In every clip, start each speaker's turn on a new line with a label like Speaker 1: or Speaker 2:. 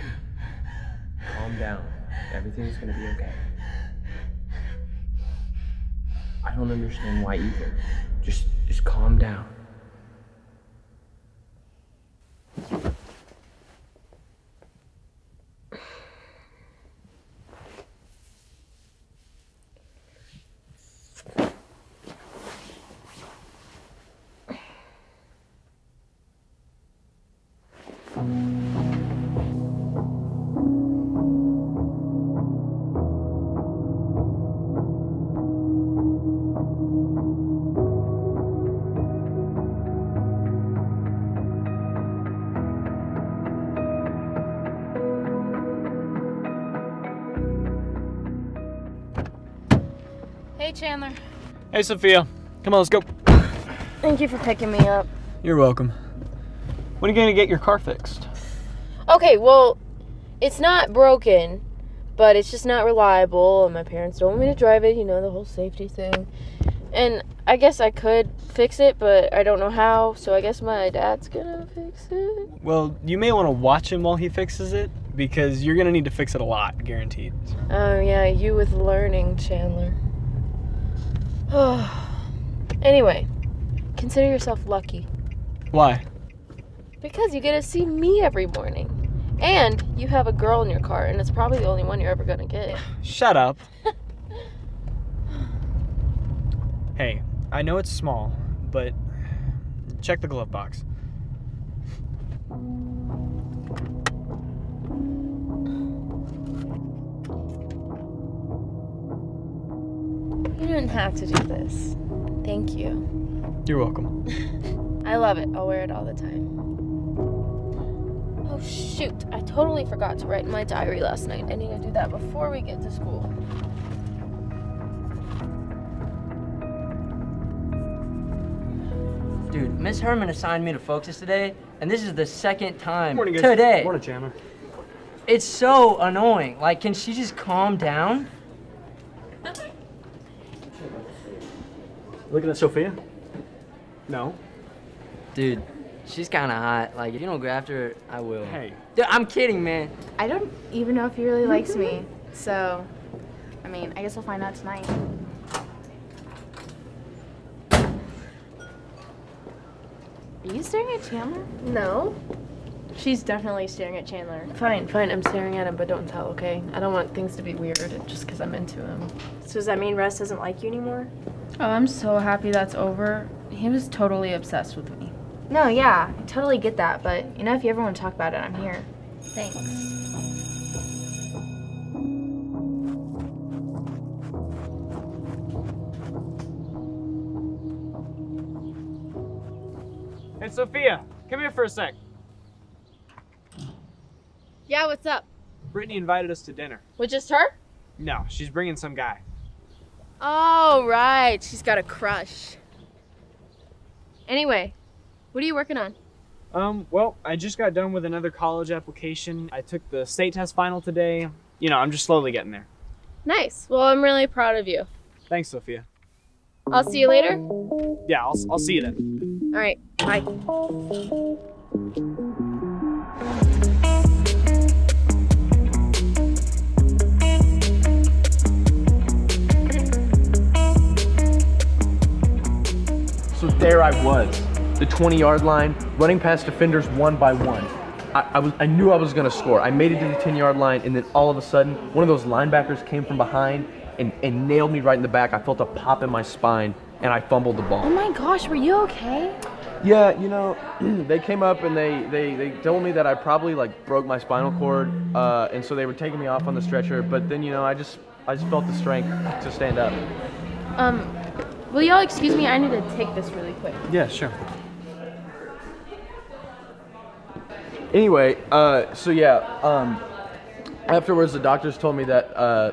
Speaker 1: Calm down. Everything's gonna be okay. I don't understand why either. Just just calm down.
Speaker 2: Hey,
Speaker 3: Sophia. Come on, let's go.
Speaker 2: Thank you for picking me up.
Speaker 3: You're welcome. When are you gonna get your car fixed?
Speaker 2: Okay, well, it's not broken, but it's just not reliable, and my parents don't want me to drive it, you know, the whole safety thing. And I guess I could fix it, but I don't know how, so I guess my dad's gonna fix it.
Speaker 3: Well, you may want to watch him while he fixes it because you're gonna need to fix it a lot, guaranteed.
Speaker 2: Oh, yeah, you with learning, Chandler. anyway, consider yourself lucky
Speaker 3: Why?
Speaker 2: because you get to see me every morning. And you have a girl in your car, and it's probably the only one you're ever gonna get.
Speaker 3: Shut up. hey, I know it's small, but check the glove box.
Speaker 2: You didn't have to do this. Thank you.
Speaker 3: You're welcome.
Speaker 2: I love it. I'll wear it all the time. Oh shoot, I totally forgot to write in my diary last night. I need to do that before we get to school.
Speaker 4: Dude, Miss Herman assigned me to focus today, and this is the second time
Speaker 3: Morning, guys.
Speaker 4: today.
Speaker 3: Morning, Chandler.
Speaker 4: It's so annoying. Like, can she just calm down?
Speaker 3: Looking at Sophia? No.
Speaker 4: Dude, she's kind of hot. Like, if you don't go after her, I will.
Speaker 3: Hey.
Speaker 4: Dude, I'm kidding, man.
Speaker 5: I don't even know if he really likes me. So, I mean, I guess we'll find out tonight. Are you staring at Chandler?
Speaker 2: No.
Speaker 5: She's definitely staring at Chandler.
Speaker 2: Fine, fine. I'm staring at him, but don't tell, okay? I don't want things to be weird just because I'm into him.
Speaker 6: So does that mean Russ doesn't like you anymore?
Speaker 7: Oh, I'm so happy that's over. He was totally obsessed with me.
Speaker 5: No, yeah, I totally get that. But, you know, if you ever want to talk about it, I'm here.
Speaker 2: Thanks.
Speaker 3: Hey, Sophia, come here for a sec.
Speaker 2: Yeah, what's up?
Speaker 3: Brittany invited us to dinner.
Speaker 2: With just her?
Speaker 3: No, she's bringing some guy.
Speaker 2: Oh, right. She's got a crush. Anyway, what are you working on?
Speaker 3: Um, well, I just got done with another college application. I took the state test final today. You know, I'm just slowly getting there.
Speaker 2: Nice. Well, I'm really proud of you.
Speaker 3: Thanks, Sophia.
Speaker 2: I'll see you later.
Speaker 3: Yeah, I'll, I'll see you then.
Speaker 2: All right. Bye.
Speaker 1: So there I was, the 20 yard line, running past defenders one by one. I, I, was, I knew I was going to score. I made it to the 10 yard line, and then all of a sudden, one of those linebackers came from behind and, and nailed me right in the back. I felt a pop in my spine, and I fumbled the ball.
Speaker 5: Oh my gosh, were you okay?
Speaker 1: Yeah, you know, they came up and they, they, they told me that I probably like broke my spinal cord, uh, and so they were taking me off on the stretcher. But then, you know, I just I just felt the strength to stand up.
Speaker 2: Um, will y'all excuse me? I need to take this really quick.
Speaker 3: Yeah, sure.
Speaker 1: Anyway, uh, so yeah, um, afterwards the doctors told me that uh,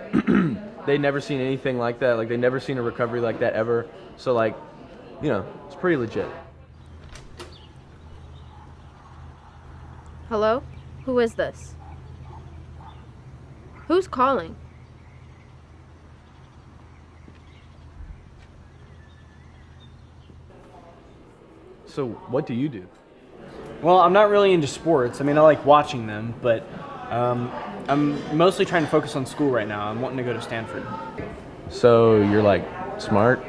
Speaker 1: they'd never seen anything like that. Like they never seen a recovery like that ever. So like, you know, it's pretty legit.
Speaker 2: Hello? Who is this? Who's calling?
Speaker 1: So what do you do?
Speaker 3: Well, I'm not really into sports. I mean, I like watching them, but Um, I'm mostly trying to focus on school right now. I'm wanting to go to Stanford.
Speaker 1: So you're like smart?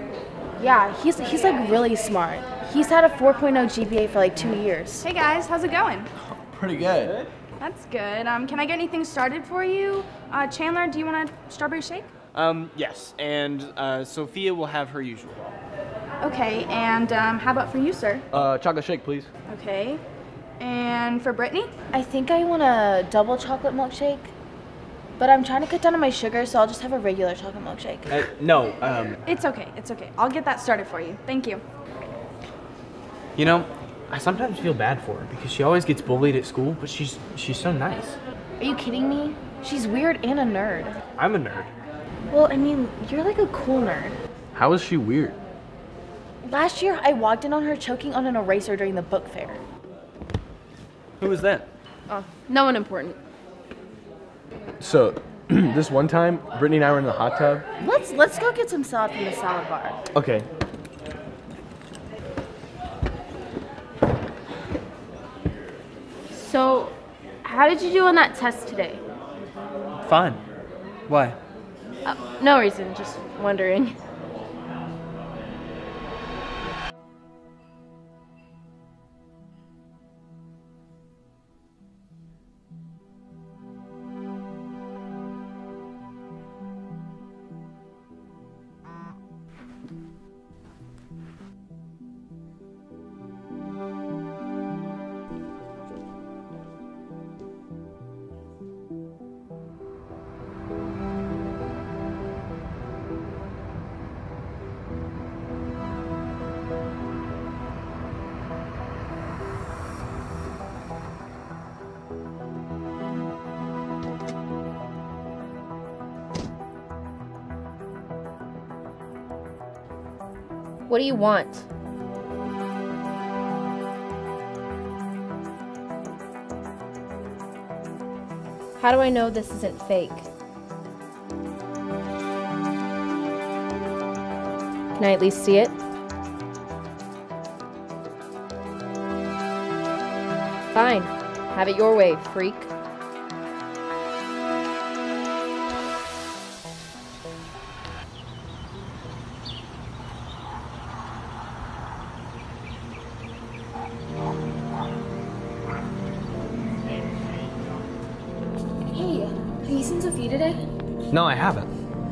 Speaker 5: Yeah, he's he's like really smart. He's had a 4.0 GPA for like two years.
Speaker 8: Hey guys, how's it going?
Speaker 1: Pretty good.
Speaker 8: That's good. Um, can I get anything started for you? Uh, Chandler, do you want a strawberry shake?
Speaker 3: Um, yes, and uh, Sophia will have her usual.
Speaker 8: Okay, and um, how about for you, sir?
Speaker 1: Uh, chocolate shake, please.
Speaker 8: Okay. And for Brittany?
Speaker 5: I think I want a double chocolate milkshake, but I'm trying to cut down on my sugar, so I'll just have a regular chocolate milkshake.
Speaker 3: Uh, no, um,
Speaker 8: It's okay, it's okay. I'll get that started for you. Thank you.
Speaker 3: you know, I sometimes feel bad for her because she always gets bullied at school, but she's she's so nice.
Speaker 5: Are you kidding me? She's weird and a nerd.
Speaker 3: I'm a nerd.
Speaker 5: Well, I mean, you're like a cool nerd.
Speaker 1: How is she weird?
Speaker 5: Last year, I walked in on her choking on an eraser during the book fair.
Speaker 3: Who was that?
Speaker 2: Oh, no one important.
Speaker 1: So, this one time, Brittany and I were in the hot tub.
Speaker 5: Let's let's go get some salad from the salad bar.
Speaker 1: Okay.
Speaker 2: So, how did you do on that test today?
Speaker 3: Fine. Why?
Speaker 2: Uh, no reason, just wondering. What do you want? How do I know this isn't fake? Can I at least see it? Fine. Have it your way, freak.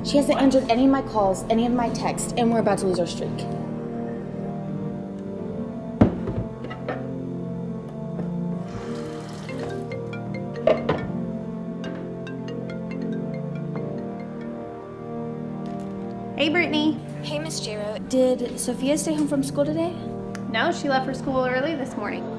Speaker 5: She hasn't answered any of my calls, any of my texts, and we're about to lose our streak.
Speaker 8: Hey, Brittany.
Speaker 5: Hey, Miss Jero. Did Sophia stay home from school today?
Speaker 8: No, she left for school early this morning.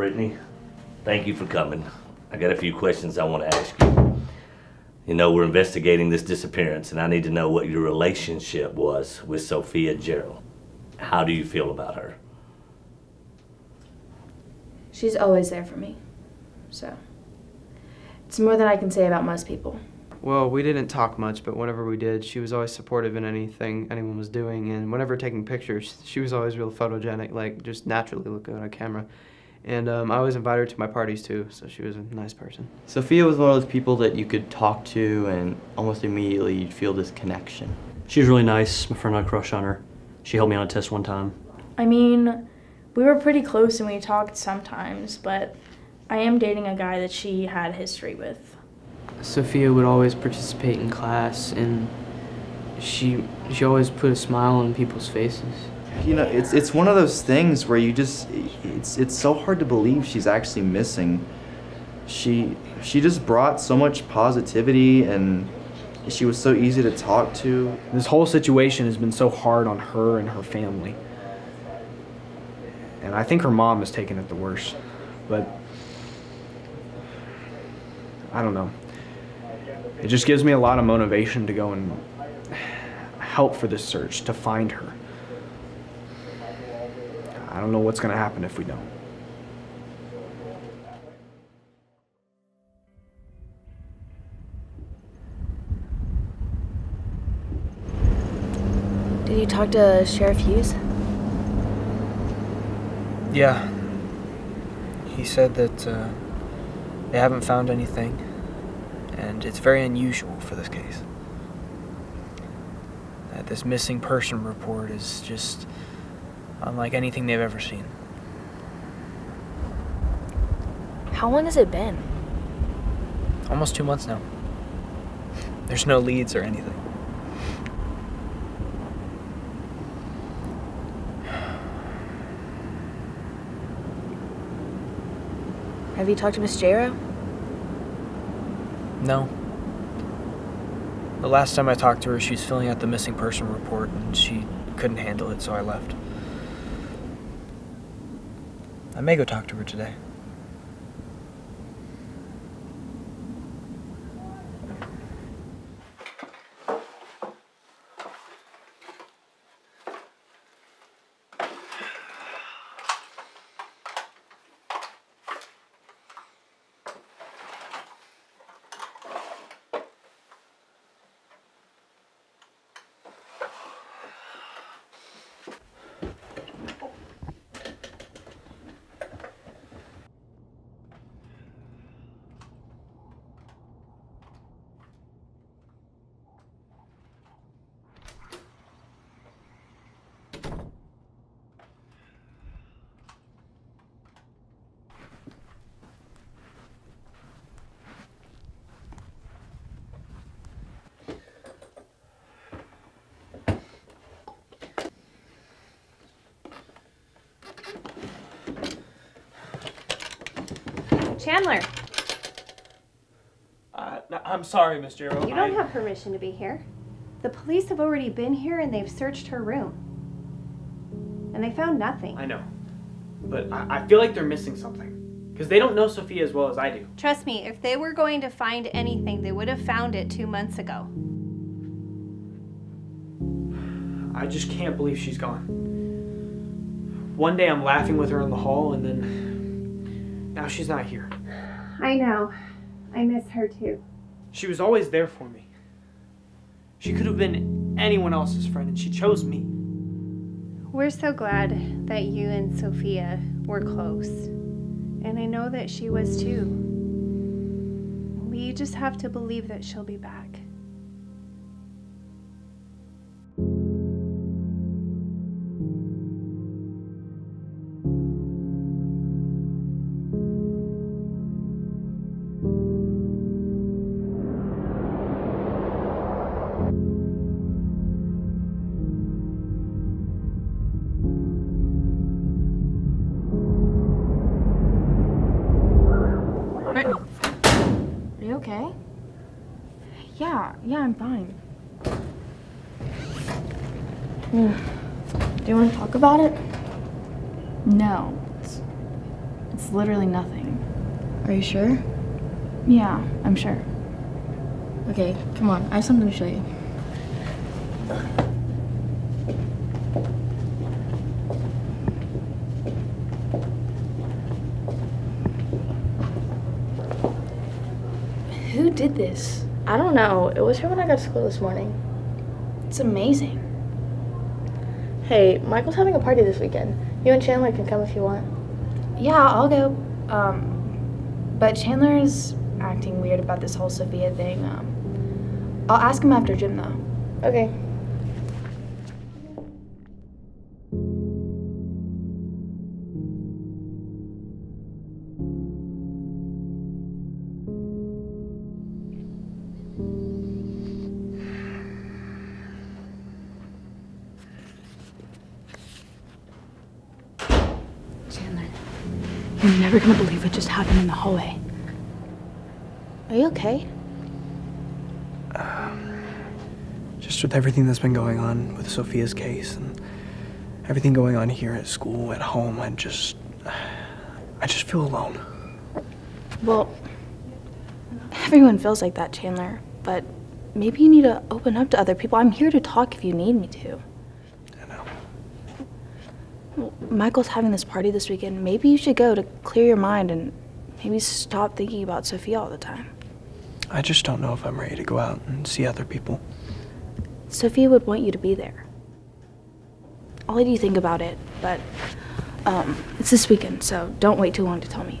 Speaker 9: Brittany, thank you for coming. I got a few questions I want to ask you. You know, we're investigating this disappearance, and I need to know what your relationship was with Sophia Gerald. How do you feel about her?
Speaker 10: She's always there for me. So, it's more than I can say about most people.
Speaker 11: Well, we didn't talk much, but whenever we did, she was always supportive in anything anyone was doing. And whenever taking pictures, she was always real photogenic, like just naturally look good on camera. And um, I always invited her to my parties too, so she was a nice person.
Speaker 12: Sophia was one of those people that you could talk to and almost immediately you'd feel this connection.
Speaker 13: She was really nice. My friend had a crush on her. She helped me on a test one time.
Speaker 14: I mean, we were pretty close and we talked sometimes, but I am dating a guy that she had history with.
Speaker 11: Sophia would always participate in class, and she she always put a smile on people's faces.
Speaker 15: You know, it's it's one of those things where you just it's it's so hard to believe she's actually missing. She she just brought so much positivity and she was so easy to talk to.
Speaker 3: This whole situation has been so hard on her and her family. And I think her mom has taken it the worst. But I don't know. It just gives me a lot of motivation to go and help for this search, to find her. I don't know what's going to happen if we don't.
Speaker 5: Did you talk to Sheriff Hughes?
Speaker 3: Yeah. He said that uh, they haven't found anything, and it's very unusual for this case. That this missing person report is just unlike anything they've ever seen.
Speaker 5: How long has it been?
Speaker 3: Almost two months now. There's no leads or anything.
Speaker 5: Have you talked to Miss Jero?
Speaker 3: No. The last time I talked to her, she was filling out the missing person report and she couldn't handle it, so I left. I may go talk to her today.
Speaker 16: Chandler,
Speaker 3: Uh, I'm sorry, Miss Jero.
Speaker 16: you don't have permission to be here. The police have already been here and they've searched her room. And they found nothing.
Speaker 3: I know. But I, I feel like they're missing something. Because they don't know Sophia as well as I do.
Speaker 16: Trust me, if they were going to find anything, they would have found it two months ago.
Speaker 3: I just can't believe she's gone. One day I'm laughing with her in the hall, and then now she's not here.
Speaker 16: I know. I miss her too.
Speaker 3: She was always there for me. She could have been anyone else's friend, and she chose me.
Speaker 16: We're so glad that you and Sophia were close. And I know that she was too. We just have to believe that she'll be back.
Speaker 5: About it? No. It's, it's literally nothing. Are you sure? Yeah, I'm sure. Okay, come on. I have something to show you. Who did this?
Speaker 17: I don't know. It was here when I got to school this morning.
Speaker 5: It's amazing.
Speaker 17: Hey, Michael's having a party this weekend. You and Chandler can come if you want.
Speaker 5: Yeah, I'll go. Um, but Chandler is acting weird about this whole Sophia thing. Um, I'll ask him after gym though.
Speaker 17: Okay.
Speaker 5: Never gonna believe what just happened in the hallway.
Speaker 17: Are you okay?
Speaker 3: Just with everything that's been going on with Sophia's case and everything going on here at school, at home, I just. I just feel alone.
Speaker 5: Well, everyone feels like that, Chandler. But maybe you need to open up to other people. I'm here to talk if you need me to.
Speaker 3: I know.
Speaker 5: Well, Michael's having this party this weekend. Maybe you should go to clear your mind and maybe stop thinking about Sophia all the time.
Speaker 18: I just don't know if I'm ready to go out and see other people.
Speaker 5: Sophia would want you to be there. I'll let you think about it, but um, it's this weekend, so don't wait too long to tell me.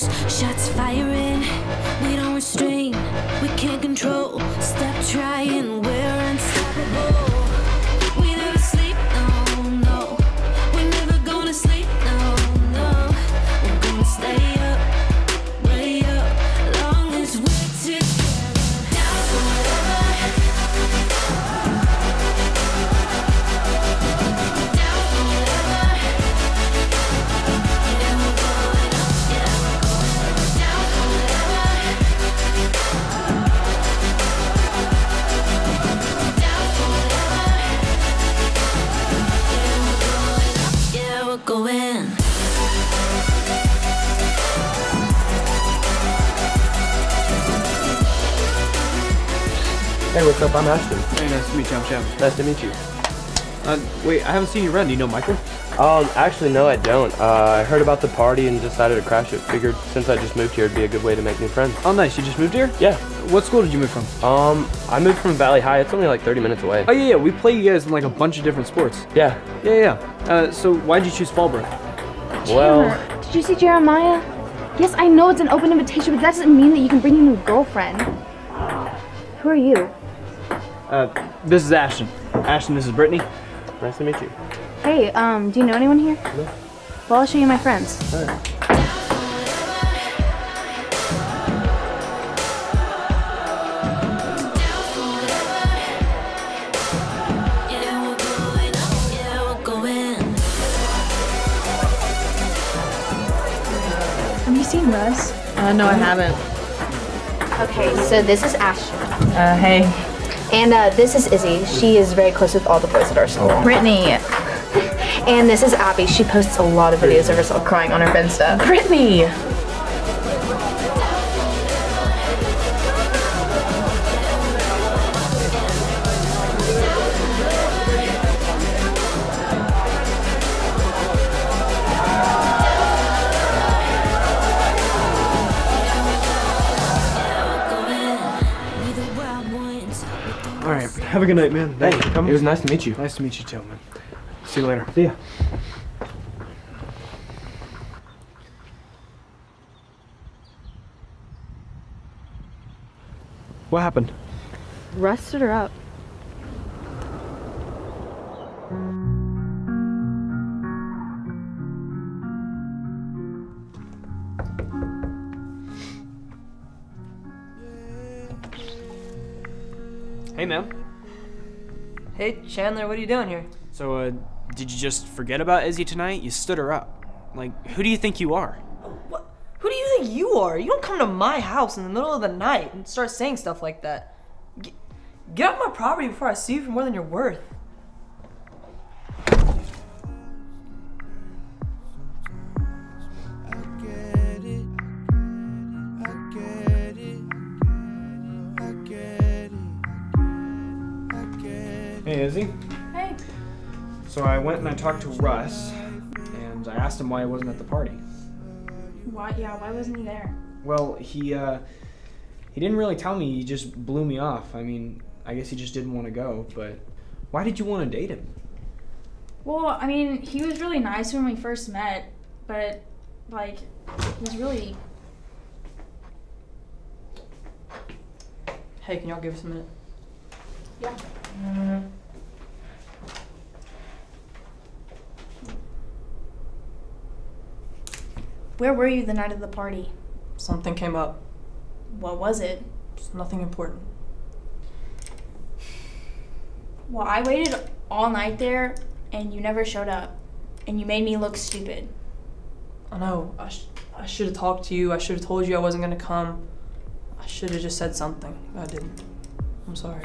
Speaker 19: cannons, shots firing. We don't restrain, we can't control. Stop trying, we're unstoppable.
Speaker 20: Hey, what's up? I'm Ashton.
Speaker 3: Hey, nice to meet you. I'm Jeff.
Speaker 20: Nice to meet you.
Speaker 3: Uh, wait, I haven't seen you run. Do you know Michael?
Speaker 20: Um, actually, no, I don't. Uh, I heard about the party and decided to crash it. Figured since I just moved here, it'd be a good way to make new friends.
Speaker 3: Oh, nice. You just moved here?
Speaker 20: Yeah.
Speaker 3: What school did you move from?
Speaker 20: Um, I moved from Valley High. It's only like 30 minutes away.
Speaker 3: Oh, yeah, yeah. We play you guys in like a bunch of different sports.
Speaker 20: Yeah.
Speaker 3: Yeah, yeah. Uh, so why'd you choose Fallbrook?
Speaker 5: Chandler, did you see Jeremiah? Yes, I know it's an open invitation, but that doesn't mean that you can bring him a girlfriend. Who are you?
Speaker 3: Uh, this is Ashton. Ashton, this is Brittany.
Speaker 20: Nice to meet you.
Speaker 5: Hey, um, do you know anyone here?
Speaker 20: No.
Speaker 5: Well, I'll show you my friends.
Speaker 19: Yeah.
Speaker 8: Have you seen Russ?
Speaker 21: Uh, no, I haven't.
Speaker 22: Okay, so this is Ashton.
Speaker 21: Uh, hey.
Speaker 22: And uh, this is Izzy. She is very close with all the boys at our school.
Speaker 21: Brittany.
Speaker 22: And this is Abby. She posts a lot of videos of herself crying on her Insta.
Speaker 21: Brittany.
Speaker 3: Have a good night, man. Thanks
Speaker 20: Hey,
Speaker 3: for coming.
Speaker 20: it was nice to meet you.
Speaker 3: Nice to meet you too, man. See you later.
Speaker 20: See ya.
Speaker 3: What happened?
Speaker 21: Russ stood her up.
Speaker 3: Hey, man.
Speaker 23: Hey, Chandler, what are you doing here?
Speaker 3: So, uh, did you just forget about Izzy tonight? You stood her up. Like, who do you think you are? What?
Speaker 23: Who do you think you are? You don't come to my house in the middle of the night and start saying stuff like that. Get, get off my property before I sue you for more than you're worth.
Speaker 3: Hey, Izzy.
Speaker 8: Hey.
Speaker 3: So I went and I talked to Russ, and I asked him why he wasn't at the party.
Speaker 8: Why? Yeah. Why wasn't he there?
Speaker 3: Well, he uh, he didn't really tell me. He just blew me off. I mean, I guess he just didn't want to go. But why did you want to date him?
Speaker 8: Well, I mean, he was really nice when we first met, but like, he was really.
Speaker 23: Hey, can y'all give us a minute?
Speaker 8: Yeah. Where were you the night of the party?
Speaker 23: Something came up.
Speaker 8: What was it?
Speaker 23: It's nothing important.
Speaker 8: Well, I waited all night there and you never showed up. And you made me look stupid.
Speaker 23: I know. I, sh- I should have talked to you. I should have told you I wasn't gonna come. I should have just said something. I didn't. I'm sorry.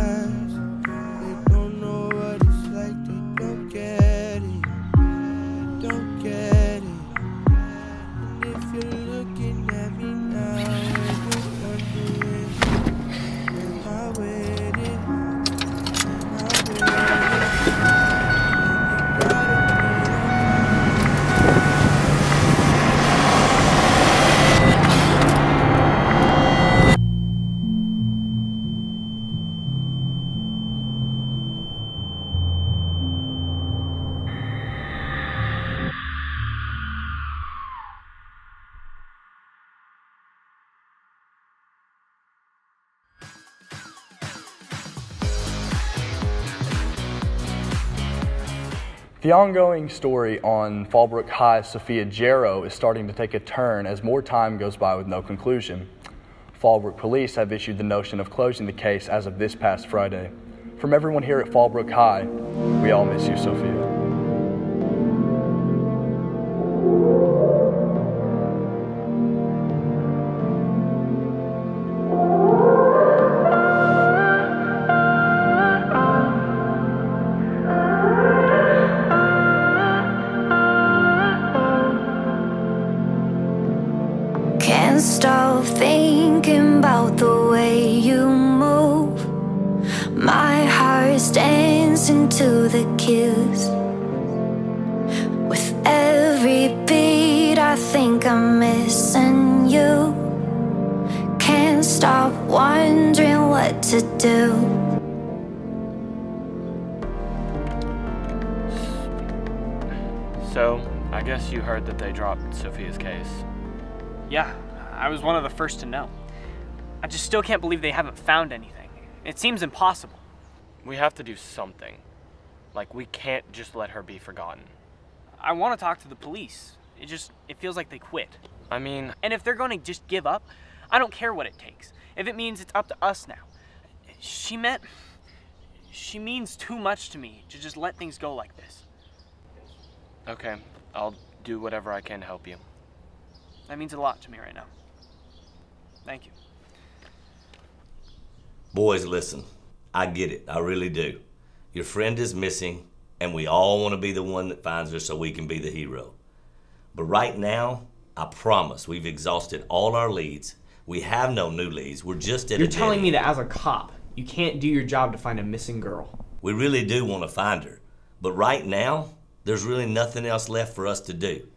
Speaker 24: The
Speaker 25: ongoing story on Fallbrook High's Sophia Jarrow is starting to take a turn as more time goes by with no conclusion. Fallbrook police have issued the notion of closing the case as of this past Friday. From everyone here at Fallbrook High, we all miss you, Sophia.
Speaker 26: Just still can't believe they haven't found anything. It seems impossible.
Speaker 20: We have to do something. Like, we can't just let her be forgotten.
Speaker 26: I want to talk to the police. It just it feels like they quit.
Speaker 20: I mean,
Speaker 26: And if they're going to just give up, I don't care what it takes. If it means it's up to us now. She meant she means too much to me to just let things go like this.
Speaker 20: okay, I'll do whatever I can to help you.
Speaker 26: That means a lot to me right now. Thank you.
Speaker 9: Boys, listen. I get it. I really do. Your friend is missing, and we all want to be the one that finds her so we can be the hero. But right now, I promise we've exhausted all our leads. We have no new leads. We're just at
Speaker 3: You're telling
Speaker 9: end.
Speaker 3: me that as a cop, you can't do your job to find a missing girl.
Speaker 9: We really do want to find her. But right now, there's really nothing else left for us to do.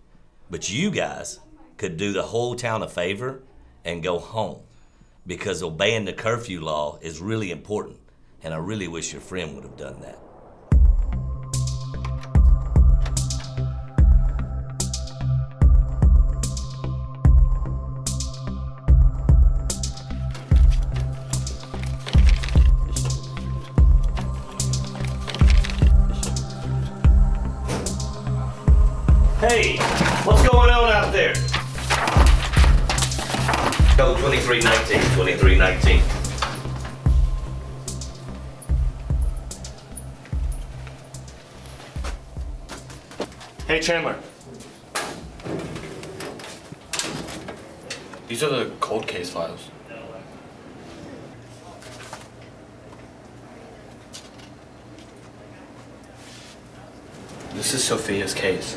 Speaker 9: But you guys could do the whole town a favor and go home. Because obeying the curfew law is really important. And I really wish your friend would have done that. 2319, 2319.
Speaker 20: Hey, Chandler. These are the cold case files. This is Sophia's case.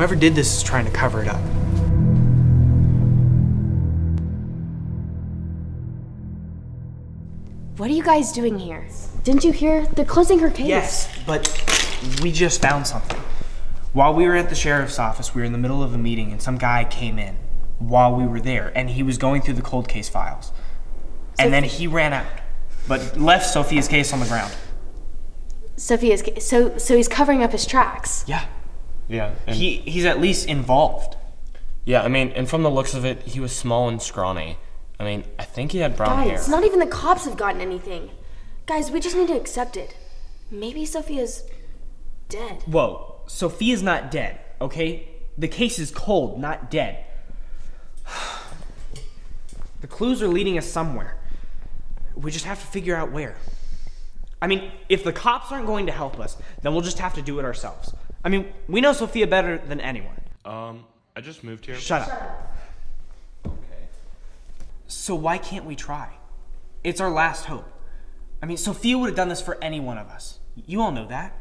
Speaker 27: Whoever did this is trying to cover it up.
Speaker 5: What are you guys doing here? Didn't you hear? They're closing her case.
Speaker 3: Yes, but we just found something. While we were at the sheriff's office, we were in the middle of a meeting and some guy came in while we were there and he was going through the cold case files. and then he ran out, but left Sophia's case on the ground.
Speaker 5: Sophia's ca- so so he's covering up his tracks.
Speaker 3: Yeah.
Speaker 20: Yeah.
Speaker 3: He he's at least involved.
Speaker 20: yeah, I mean, and from the looks of it, he was small and scrawny. I mean, I think he had brown
Speaker 5: Guys,
Speaker 20: hair.
Speaker 5: not even the cops have gotten anything. Guys, we just need to accept it. Maybe Sophia's dead.
Speaker 3: Whoa, Sophia's not dead, okay? The case is cold, not dead. The clues are leading us somewhere. We just have to figure out where. I mean, if the cops aren't going to help us, then we'll just have to do it ourselves. I mean, we know Sophia better than anyone.
Speaker 20: Um, I just moved here.
Speaker 3: Shut up. Okay. So why can't we try? It's our last hope. I mean, Sophia would have done this for any one of us. You all know that.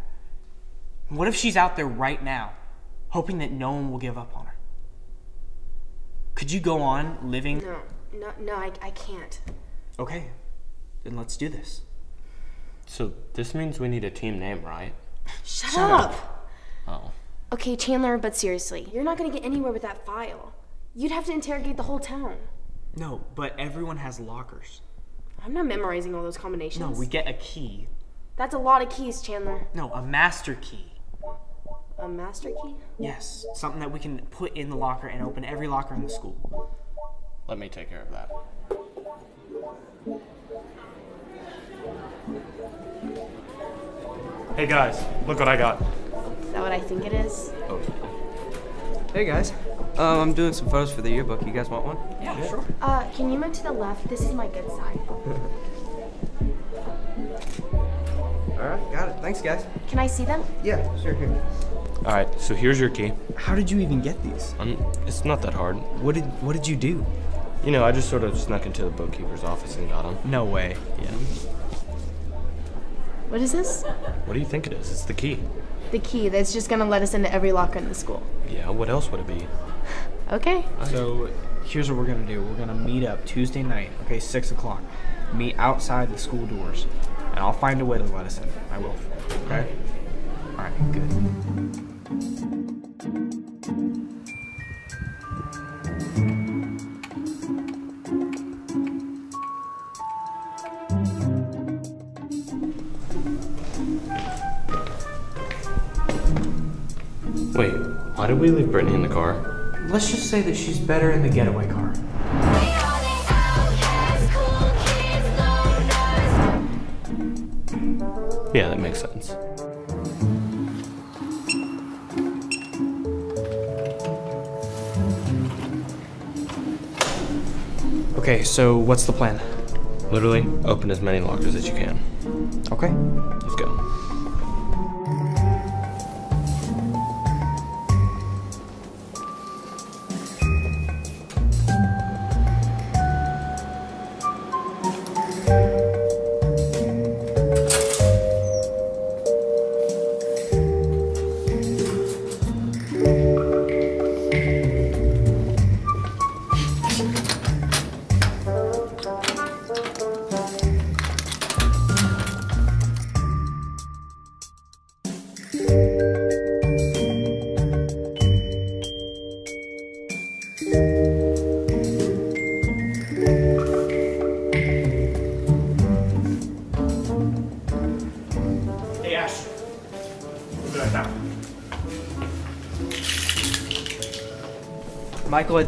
Speaker 3: What if she's out there right now, hoping that no one will give up on her? Could you go on living?
Speaker 5: No, no, no, I, I can't.
Speaker 3: Okay, then let's do this.
Speaker 20: So this means we need a team name, right?
Speaker 5: Shut,
Speaker 3: Shut
Speaker 5: up.
Speaker 3: up.
Speaker 20: Oh.
Speaker 5: Okay, Chandler, but seriously, you're not gonna get anywhere with that file. You'd have to interrogate the whole town.
Speaker 3: No, but everyone has lockers.
Speaker 5: I'm not memorizing all those combinations.
Speaker 3: No, we get a key.
Speaker 5: That's a lot of keys, Chandler.
Speaker 3: No, a master key.
Speaker 5: A master key?
Speaker 3: Yes, something that we can put in the locker and open every locker in the school.
Speaker 20: Let me take care of that.
Speaker 3: Hey guys, look what I got.
Speaker 5: Is that what I think it is?
Speaker 11: Hey guys, um, I'm doing some photos for the yearbook. You guys want one?
Speaker 3: Yeah, sure.
Speaker 5: Uh, can you move to the left? This is my good side.
Speaker 11: All right, got it. Thanks, guys.
Speaker 5: Can I see them?
Speaker 11: Yeah, sure. Here.
Speaker 20: All right, so here's your key.
Speaker 3: How did you even get these?
Speaker 20: Um, it's not that hard.
Speaker 3: What did What did you do?
Speaker 20: You know, I just sort of snuck into the bookkeeper's office and got them.
Speaker 3: No way.
Speaker 20: Yeah.
Speaker 5: What is this?
Speaker 20: What do you think it is? It's the key.
Speaker 5: The key that's just gonna let us into every locker in the school.
Speaker 20: Yeah, what else would it be?
Speaker 5: Okay.
Speaker 3: So here's what we're gonna do. We're gonna meet up Tuesday night, okay, six o'clock. Meet outside the school doors, and I'll find a way to let us in. I will. Okay. All right. Good.
Speaker 20: We leave Brittany in the car?
Speaker 3: Let's just say that she's better in the getaway car.
Speaker 20: Yeah, that makes sense.
Speaker 3: Okay, so what's the plan?
Speaker 20: Literally, open as many lockers as you can.
Speaker 3: Okay.
Speaker 20: Let's go.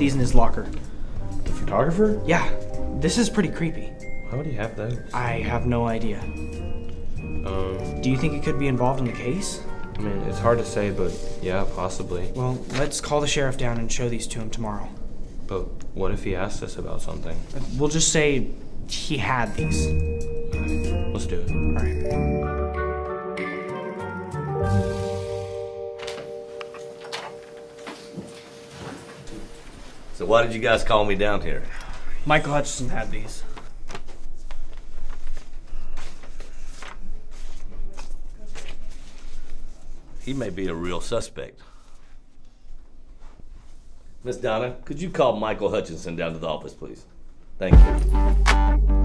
Speaker 3: These in his locker.
Speaker 20: The photographer?
Speaker 3: Yeah, this is pretty creepy.
Speaker 20: Why would he have those?
Speaker 3: I have no idea.
Speaker 20: Um,
Speaker 3: Do you think it could be involved in the case?
Speaker 20: I mean, it's hard to say, but yeah, possibly.
Speaker 3: Well, let's call the sheriff down and show these to him tomorrow.
Speaker 20: But what if he asks us about something?
Speaker 3: We'll just say he had these.
Speaker 20: Let's do it.
Speaker 3: All right.
Speaker 9: Why did you guys call me down here?
Speaker 3: Michael Hutchinson had these.
Speaker 9: He may be a real suspect. Miss Donna, could you call Michael Hutchinson down to the office, please? Thank you.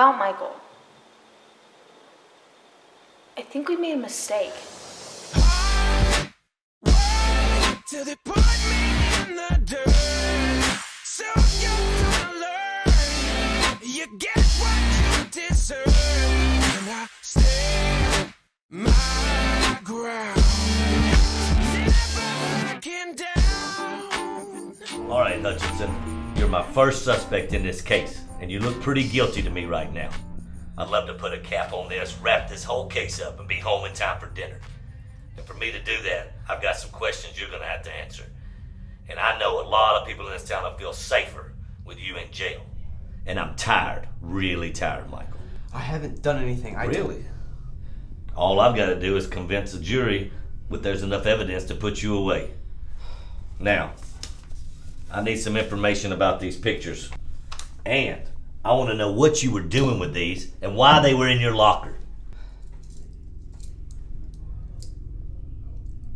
Speaker 17: About Michael. I think we made a mistake.
Speaker 24: Till they put me in the dirt. So you don't learn. You get what you deserve. And I stand my ground. Never backing down.
Speaker 9: All right, Hutchinson, you're my first suspect in this case, and you look pretty guilty to me right now. I'd love to put a cap on this, wrap this whole case up, and be home in time for dinner. And for me to do that, I've got some questions you're gonna have to answer. And I know a lot of people in this town will feel safer with you in jail. And I'm tired, really tired, Michael.
Speaker 11: I haven't done anything. I
Speaker 9: Really? All I've got to do is convince the jury that there's enough evidence to put you away. Now, I need some information about these pictures. And I want to know what you were doing with these and why they were in your locker.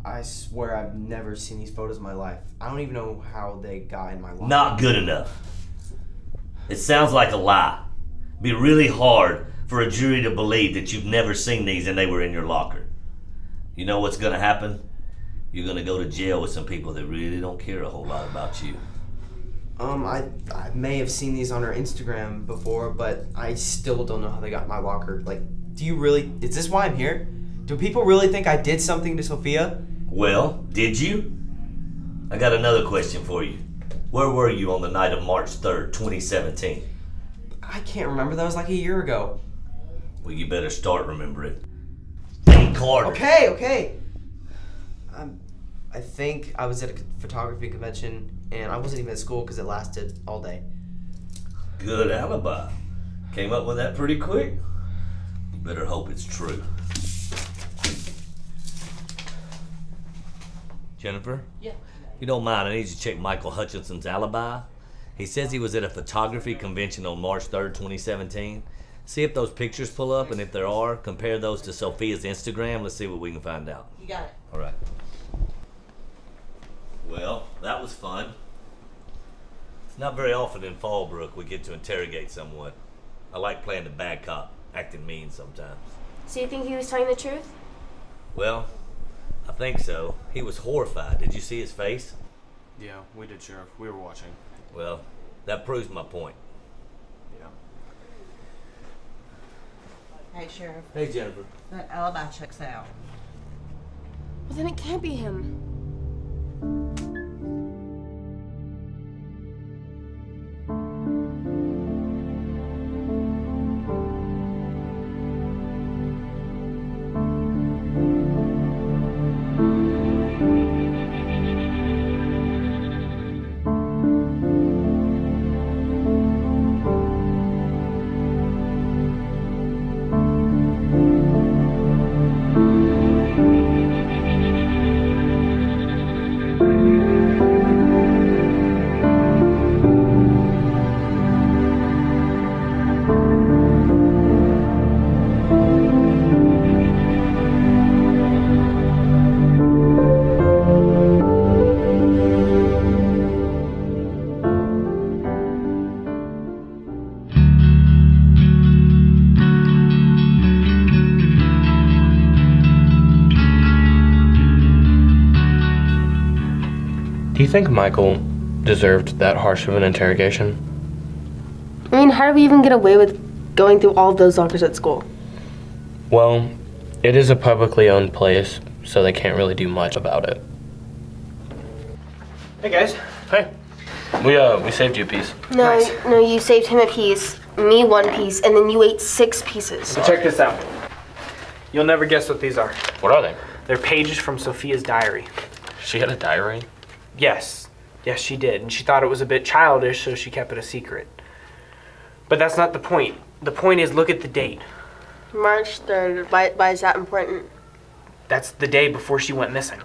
Speaker 11: I swear I've never seen these photos in my life. I don't even know how they got in my locker.
Speaker 9: Not good enough. It sounds like a lie. Be really hard for a jury to believe that you've never seen these and they were in your locker. You know what's gonna happen? You're gonna go to jail with some people that really don't care a whole lot about you.
Speaker 11: Um, I, I may have seen these on her Instagram before, but I still don't know how they got my locker. Like, do you really? Is this why I'm here? Do people really think I did something to Sophia?
Speaker 9: Well, did you? I got another question for you. Where were you on the night of March 3rd, 2017?
Speaker 11: I can't remember. That was like a year ago.
Speaker 9: Well, you better start remembering. Think Carter.
Speaker 11: Okay, okay. Um, I think I was at a photography convention, and I wasn't even at school because it lasted all day.
Speaker 9: Good alibi. Came up with that pretty quick. You better hope it's true. Jennifer?
Speaker 23: Yeah.
Speaker 9: You don't mind, I need you to check Michael Hutchinson's alibi. He says he was at a photography convention on March 3rd, 2017. See if those pictures pull up, and if there are, compare those to Sophia's Instagram. Let's see what we can find out.
Speaker 23: You got it.
Speaker 9: All right. Well, that was fun. It's not very often in Fallbrook we get to interrogate someone. I like playing the bad cop, acting mean sometimes.
Speaker 5: So you think he was telling the truth?
Speaker 9: Well, I think so. He was horrified. Did you see his face?
Speaker 20: Yeah, we did, Sheriff. We were watching.
Speaker 9: Well, that proves my point.
Speaker 20: Yeah.
Speaker 23: Hey, Sheriff.
Speaker 9: Hey, Jennifer.
Speaker 23: That alibi checks out.
Speaker 5: Well, then it can't be him.
Speaker 20: Do you think Michael deserved that harsh of an interrogation?
Speaker 2: I mean, how do we even get away with going through all of those lockers at school?
Speaker 20: Well, it is a publicly owned place, so they can't really do much about it.
Speaker 3: Hey guys.
Speaker 20: Hey. We uh we saved you a piece.
Speaker 2: No, no, you saved him a piece, me one piece, and then you ate six pieces.
Speaker 3: So check this out. You'll never guess what these are.
Speaker 20: What are they?
Speaker 3: They're pages from Sophia's diary.
Speaker 20: She had a diary?
Speaker 3: Yes. Yes, she did. And she thought it was a bit childish, so she kept it a secret. But that's not the point. The point is look at the date.
Speaker 2: March 3rd. Why, why is that important?
Speaker 3: That's the day before she went missing.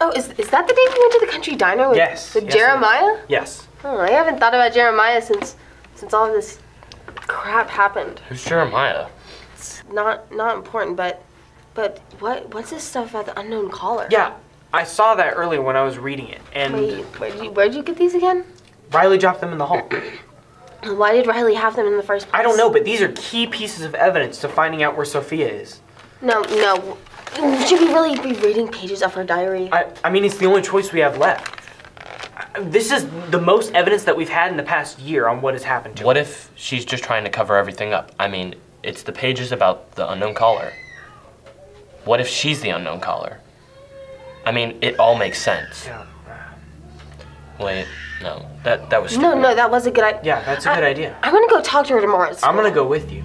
Speaker 2: Oh, is, is that the day we went to the country diner with,
Speaker 3: Yes,
Speaker 2: with
Speaker 3: yes, it is.
Speaker 2: Jeremiah?
Speaker 3: Yes.
Speaker 2: Oh, I haven't thought about Jeremiah since since all of this crap happened.
Speaker 20: Who's Jeremiah?
Speaker 2: It's not not important, but but what what's this stuff about the unknown caller?
Speaker 3: Yeah, I saw that earlier when I was reading it. And
Speaker 2: Wait, where'd you where'd you get these again?
Speaker 3: Riley dropped them in the hall.
Speaker 5: Why did Riley have them in the first place?
Speaker 3: I don't know, but these are key pieces of evidence to finding out where Sophia is.
Speaker 5: No, no. Should we really be reading pages of her diary?
Speaker 3: I, I mean, it's the only choice we have left. This is the most evidence that we've had in the past year on what has happened to her.
Speaker 20: What
Speaker 3: her.
Speaker 20: if she's just trying to cover everything up? I mean, it's the pages about the unknown caller. What if she's the unknown caller? I mean, it all makes sense. Wait, no, that that was
Speaker 5: No,
Speaker 20: stupid.
Speaker 5: no, that was a good idea.
Speaker 3: Yeah, that's a good idea.
Speaker 5: I'm gonna go talk to her tomorrow. at
Speaker 3: I'm gonna go with you.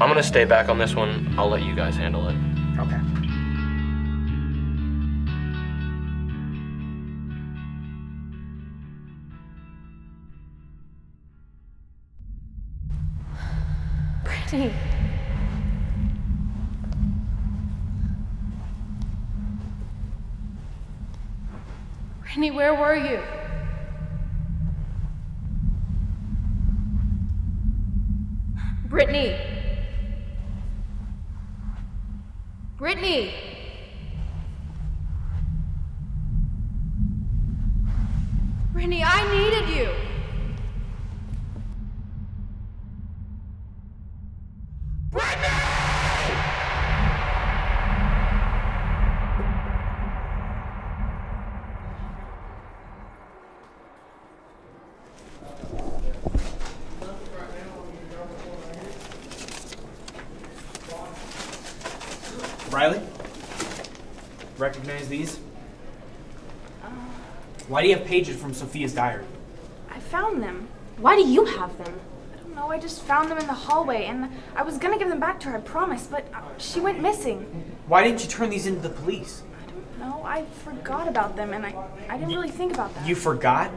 Speaker 20: I'm gonna stay back on this one. I'll let you guys handle it.
Speaker 3: Okay.
Speaker 5: Brittany.
Speaker 28: Brittany, where were you? Brittany. Brittany. Brittany, I needed you.
Speaker 3: Riley? Recognize these? Why do you have pages from Sophia's diary?
Speaker 2: I found them.
Speaker 5: Why do you have them?
Speaker 2: I don't know. I just found them in the hallway, and I was gonna give them back to her. I promise, but uh, she went missing.
Speaker 3: Why didn't you turn these into the police?
Speaker 2: I don't know. I forgot about them, and I I didn't really think about that.
Speaker 3: You forgot?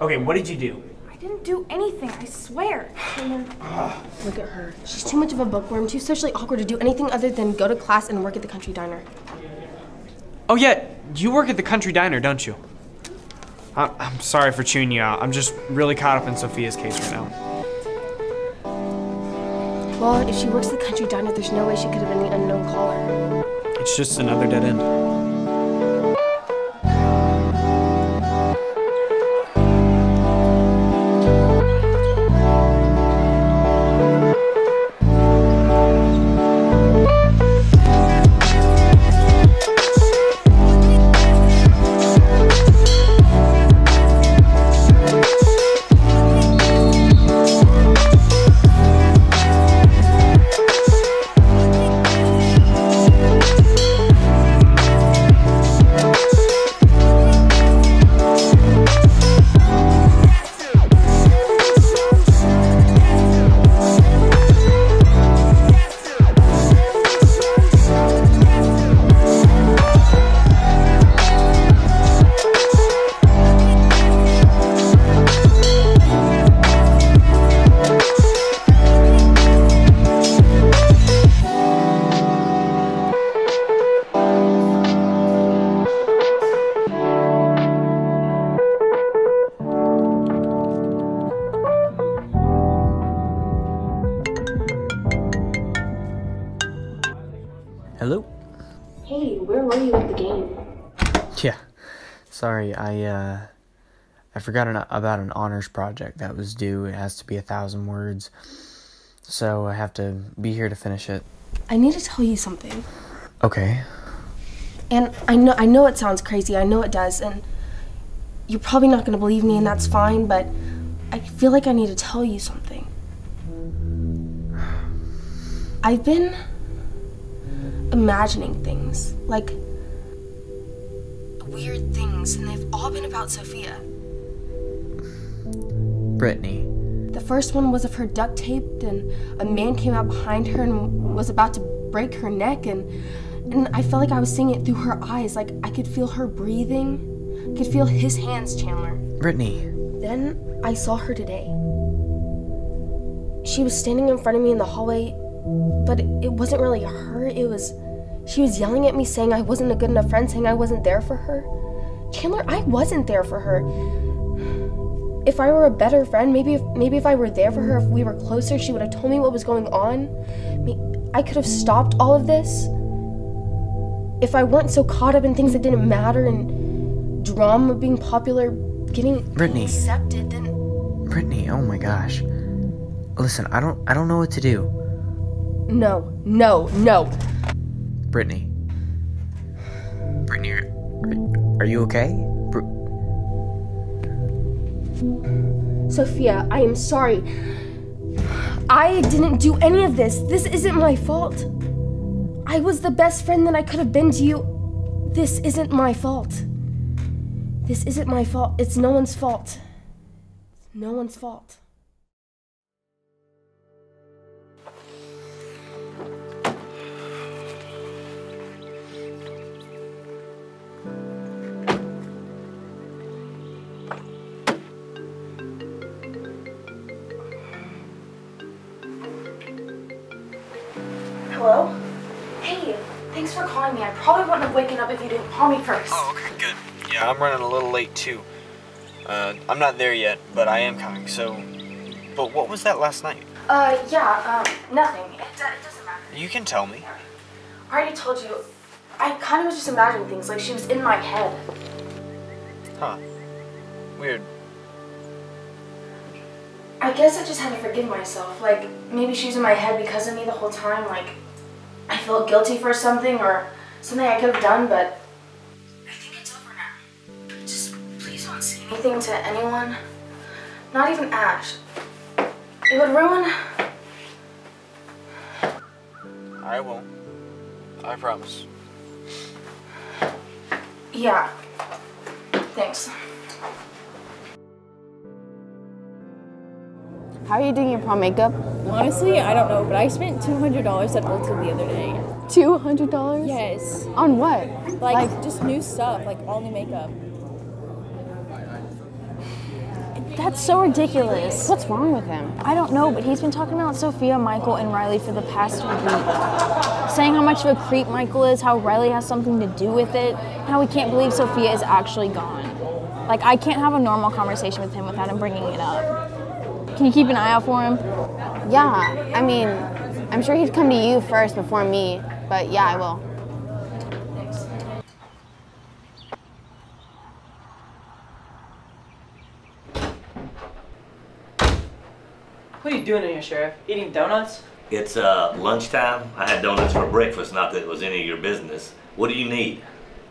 Speaker 3: Okay, what did you do?
Speaker 2: I didn't do anything. I swear.
Speaker 5: Look at her. She's too much of a bookworm, too socially awkward to do anything other than go to class and work at the country diner.
Speaker 3: Oh yeah, you work at the country diner, don't you? I- I'm sorry for chewing you out. I'm just really caught up in Sophia's case right now.
Speaker 5: Well, if she works at the country diner, there's no way she could have been the unknown caller.
Speaker 3: It's just another dead end.
Speaker 29: Sorry, I uh I forgot an, about an honors project that was due. It has to be a thousand words. So I have to be here to finish it.
Speaker 5: I need to tell you something.
Speaker 29: Okay.
Speaker 5: And I know I know it sounds crazy. I know it does and you're probably not going to believe me and that's fine, but I feel like I need to tell you something. I've been imagining things, like weird things, and they've all been about Sophia.
Speaker 29: Brittany.
Speaker 5: The first one was of her duct taped, and a man came out behind her and was about to break her neck, and and I felt like I was seeing it through her eyes, like I could feel her breathing, could feel his hands, Chandler.
Speaker 29: Brittany.
Speaker 5: Then I saw her today. She was standing in front of me in the hallway, but it, it wasn't really her. It was. She was yelling at me, saying I wasn't a good enough friend, saying I wasn't there for her. Chandler, I wasn't there for her. If I were a better friend, maybe if, maybe if I were there for her, if we were closer, she would have told me what was going on. I could have stopped all of this. If I weren't so caught up in things that didn't matter and drama being popular, getting
Speaker 30: Brittany.
Speaker 5: accepted, then
Speaker 30: Brittany, oh my gosh. Listen, I don't I don't know what to do.
Speaker 5: no, no, no.
Speaker 30: Brittany. Brittany, are, you okay? Br-
Speaker 5: Sophia, I am sorry. I didn't do any of this. This isn't my fault. I was the best friend that I could have been to you. This isn't my fault. This isn't my fault. It's no one's fault. It's no one's fault.
Speaker 17: Hello? Hey, thanks for calling me. I probably wouldn't have waken up if you didn't call me first.
Speaker 3: Oh, okay, good. Yeah, I'm running a little late too. Uh, I'm not there yet, but I am coming. So, but what was that last night?
Speaker 17: Uh, yeah, um, nothing. It, uh, it doesn't matter.
Speaker 3: You can tell me.
Speaker 17: I already told you. I kind of was just imagining things like she was in my head.
Speaker 3: Huh? Weird.
Speaker 17: I guess I just had to forgive myself. Like, maybe she was in my head because of me the whole time. Like, I felt guilty for something or something I could have done, but I think it's over now. Just please don't say anything to anyone. Not even Ash. It would ruin.
Speaker 3: I won't. I promise.
Speaker 17: Yeah. Thanks.
Speaker 31: How are you doing your prom makeup?
Speaker 32: Honestly, I don't know, but I spent two hundred dollars at Ulta the other day.
Speaker 31: Two hundred dollars?
Speaker 32: Yes.
Speaker 31: On what?
Speaker 32: Like, just new stuff, like all new makeup.
Speaker 31: That's so ridiculous. What's wrong with him?
Speaker 32: I don't know, but he's been talking about Sophia, Michael, and Riley for the past week. Saying how much of a creep Michael is, how Riley has something to do with it, how he can't believe Sophia is actually gone. Like, I can't have a normal conversation with him without him bringing it up. Can you keep an eye out for him?
Speaker 31: Yeah, I mean, I'm sure he'd come to you first before me, but yeah, I will.
Speaker 23: What are you doing in here, Sheriff? Eating donuts?
Speaker 9: It's uh, lunchtime. I had donuts for breakfast, not that it was any of your business. What do you need?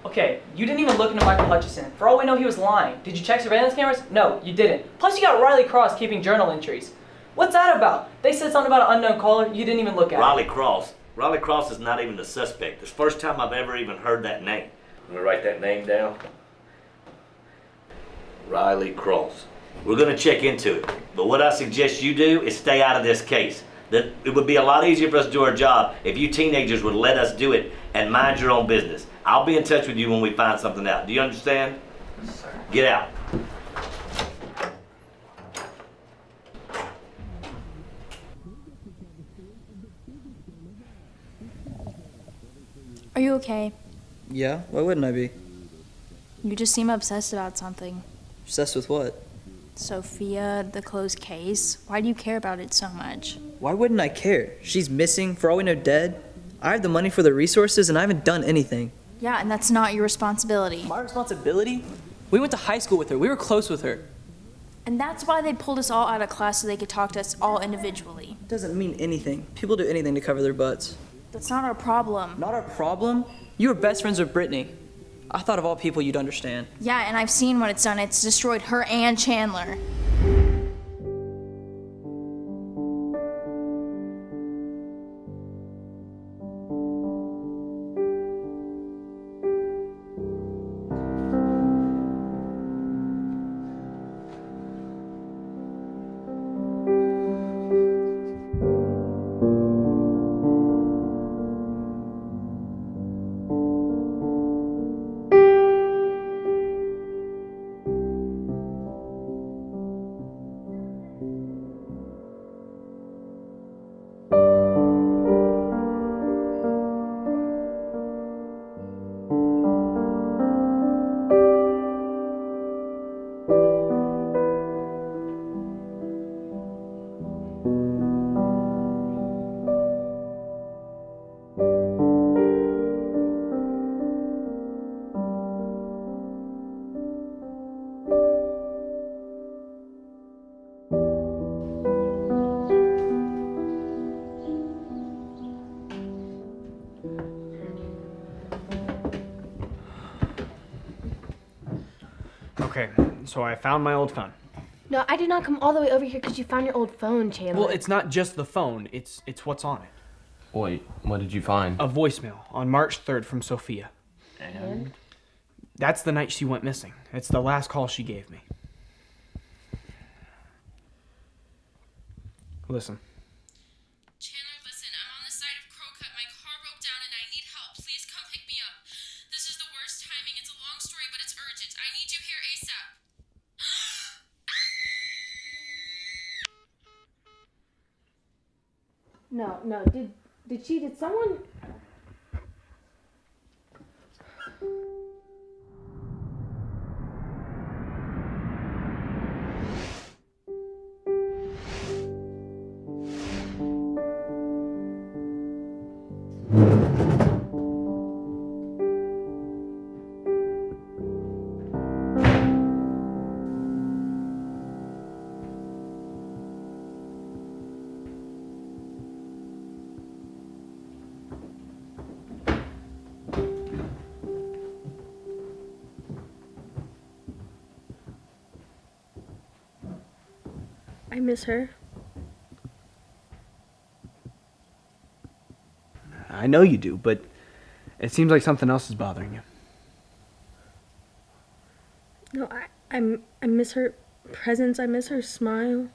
Speaker 23: Okay, you didn't even look into Michael Hutchinson. For all we know, he was lying. Did you check surveillance cameras? No, you didn't. Plus, you got Riley Cross keeping journal entries. What's that about? They said something about an unknown caller. You didn't even look at
Speaker 9: Riley
Speaker 23: it.
Speaker 9: Cross. Riley Cross is not even the suspect. It's the first time I've ever even heard that name. Let me write that name down. Riley Cross. We're going to check into it. But what I suggest you do is stay out of this case. That it would be a lot easier for us to do our job if you teenagers would let us do it and mind your own business. I'll be in touch with you when we find something out. Do you understand? Yes, Sir. Get out.
Speaker 8: Are you okay?
Speaker 33: Yeah, why wouldn't I be?
Speaker 8: You just seem obsessed about something.
Speaker 33: Obsessed with what?
Speaker 8: Sophia, the closed case. Why do you care about it so much?
Speaker 33: Why wouldn't I care? She's missing, for all we know, dead. I have the money for the resources and I haven't done anything.
Speaker 8: Yeah, and that's not your responsibility.
Speaker 33: My responsibility? We went to high school with her, we were close with her.
Speaker 8: And that's why they pulled us all out of class so they could talk to us all individually.
Speaker 33: It doesn't mean anything. People do anything to cover their butts.
Speaker 8: That's not our problem.
Speaker 33: Not our problem? You were best friends with Brittany. I thought of all people you'd understand.
Speaker 8: Yeah, and I've seen what it's done. It's destroyed her and Chandler.
Speaker 3: So I found my old phone.
Speaker 5: No, I did not come all the way over here because you found your old phone, Chandler.
Speaker 3: Well, it's not just the phone, it's it's what's on it.
Speaker 20: Wait, what did you find?
Speaker 3: A voicemail on March 3rd from Sophia.
Speaker 20: And?
Speaker 3: That's the night she went missing. It's the last call she gave me. Listen.
Speaker 5: No. Did did she? Did someone?
Speaker 2: Miss her.
Speaker 3: I know you do, but it seems like something else is bothering you.
Speaker 2: No, I, I, I miss her presence. I miss her smile.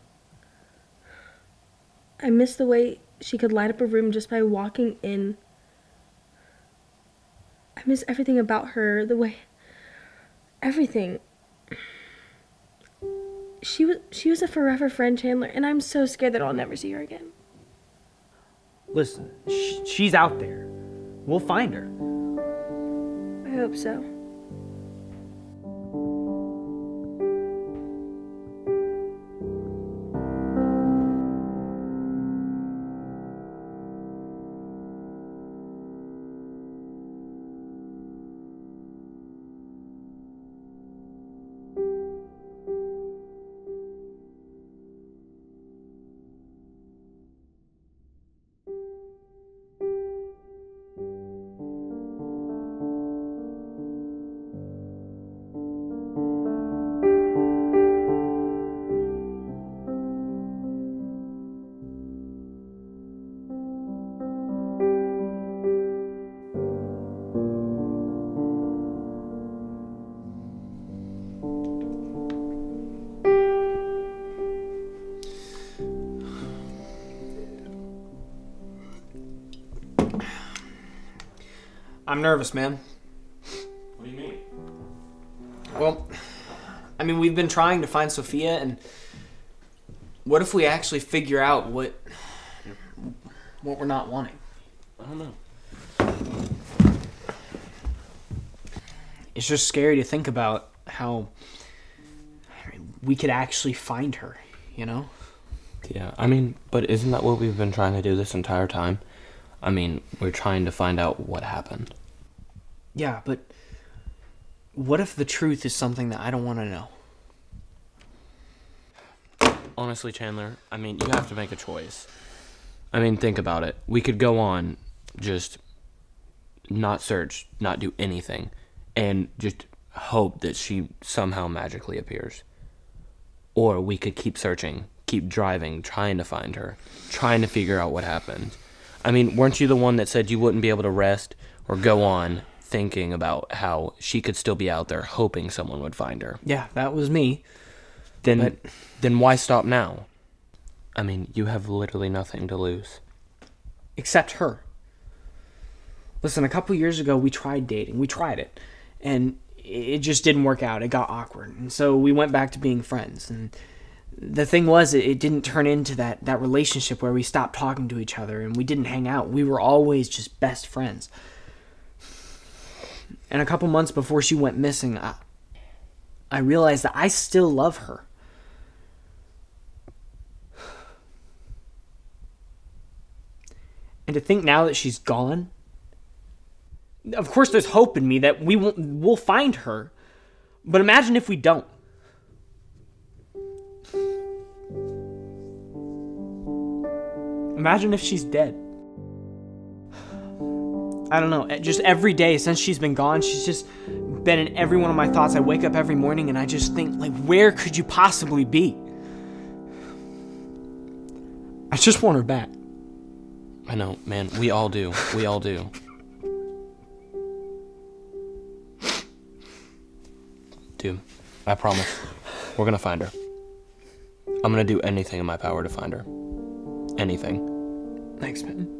Speaker 2: I miss the way she could light up a room just by walking in. I miss everything about her, the way everything. She was she was a forever friend, Chandler, and I'm so scared that I'll never see her again.
Speaker 3: Listen, sh- she's out there. We'll find her.
Speaker 2: I hope so.
Speaker 3: I'm nervous, man.
Speaker 20: What do you mean?
Speaker 3: Well, I mean, we've been trying to find Sophia, and what if we actually figure out what what we're not wanting?
Speaker 20: I don't know.
Speaker 3: It's just scary to think about how we could actually find her, you know?
Speaker 20: Yeah, I mean, but isn't that what we've been trying to do this entire time? I mean, we're trying to find out what happened.
Speaker 3: Yeah, but what if the truth is something that I don't want to know?
Speaker 20: Honestly, Chandler, I mean, you have to make a choice. I mean, think about it. We could go on, just not search, not do anything, and just hope that she somehow magically appears. Or we could keep searching, keep driving, trying to find her, trying to figure out what happened. I mean, weren't you the one that said you wouldn't be able to rest or go on thinking about how she could still be out there hoping someone would find her?
Speaker 3: Yeah, that was me.
Speaker 20: Then
Speaker 3: But-
Speaker 20: then why stop now? I mean, you have literally nothing to lose.
Speaker 3: Except her. Listen, a couple years ago, we tried dating. We tried it. And it just didn't work out. It got awkward. And so we went back to being friends. And the thing was, it, it didn't turn into that, that relationship where we stopped talking to each other and we didn't hang out. We were always just best friends. And a couple months before she went missing, I, I realized that I still love her. And to think now that she's gone, of course there's hope in me that we will we'll find her. But imagine if we don't. Imagine if she's dead. I don't know, eh, just every day since she's been gone, she's just been in every one of my thoughts. I wake up every morning and I just think, like, where could you possibly be? I just want her back.
Speaker 20: I know, man. We all do. We all do. Dude, I promise. We're gonna find her. I'm gonna do anything in my power to find her. Anything.
Speaker 3: Thanks, man.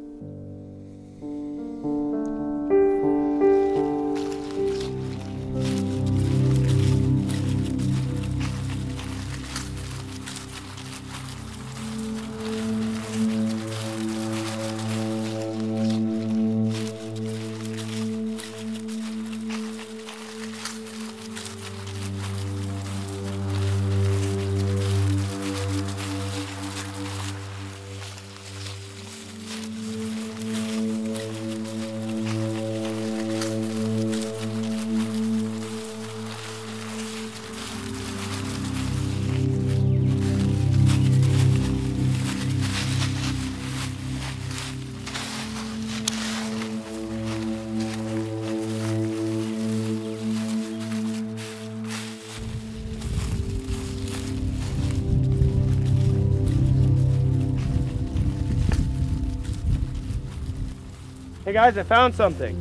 Speaker 34: Hey guys, I found something.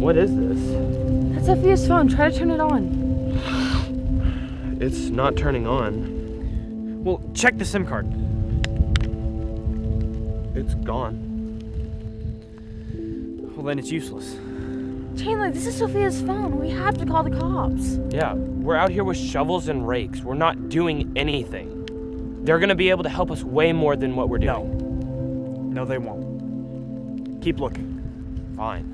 Speaker 34: What is this?
Speaker 35: That's Sophia's phone. Try to turn it on.
Speaker 34: It's not turning on.
Speaker 26: Well, check the SIM card.
Speaker 34: It's gone.
Speaker 26: Well, then it's useless.
Speaker 35: Chandler, this is Sophia's phone. We have to call the cops.
Speaker 34: Yeah, we're out here with shovels and rakes. We're not doing anything. They're gonna be able to help us way more than what we're doing.
Speaker 26: No, No, they won't. Keep looking.
Speaker 34: Fine.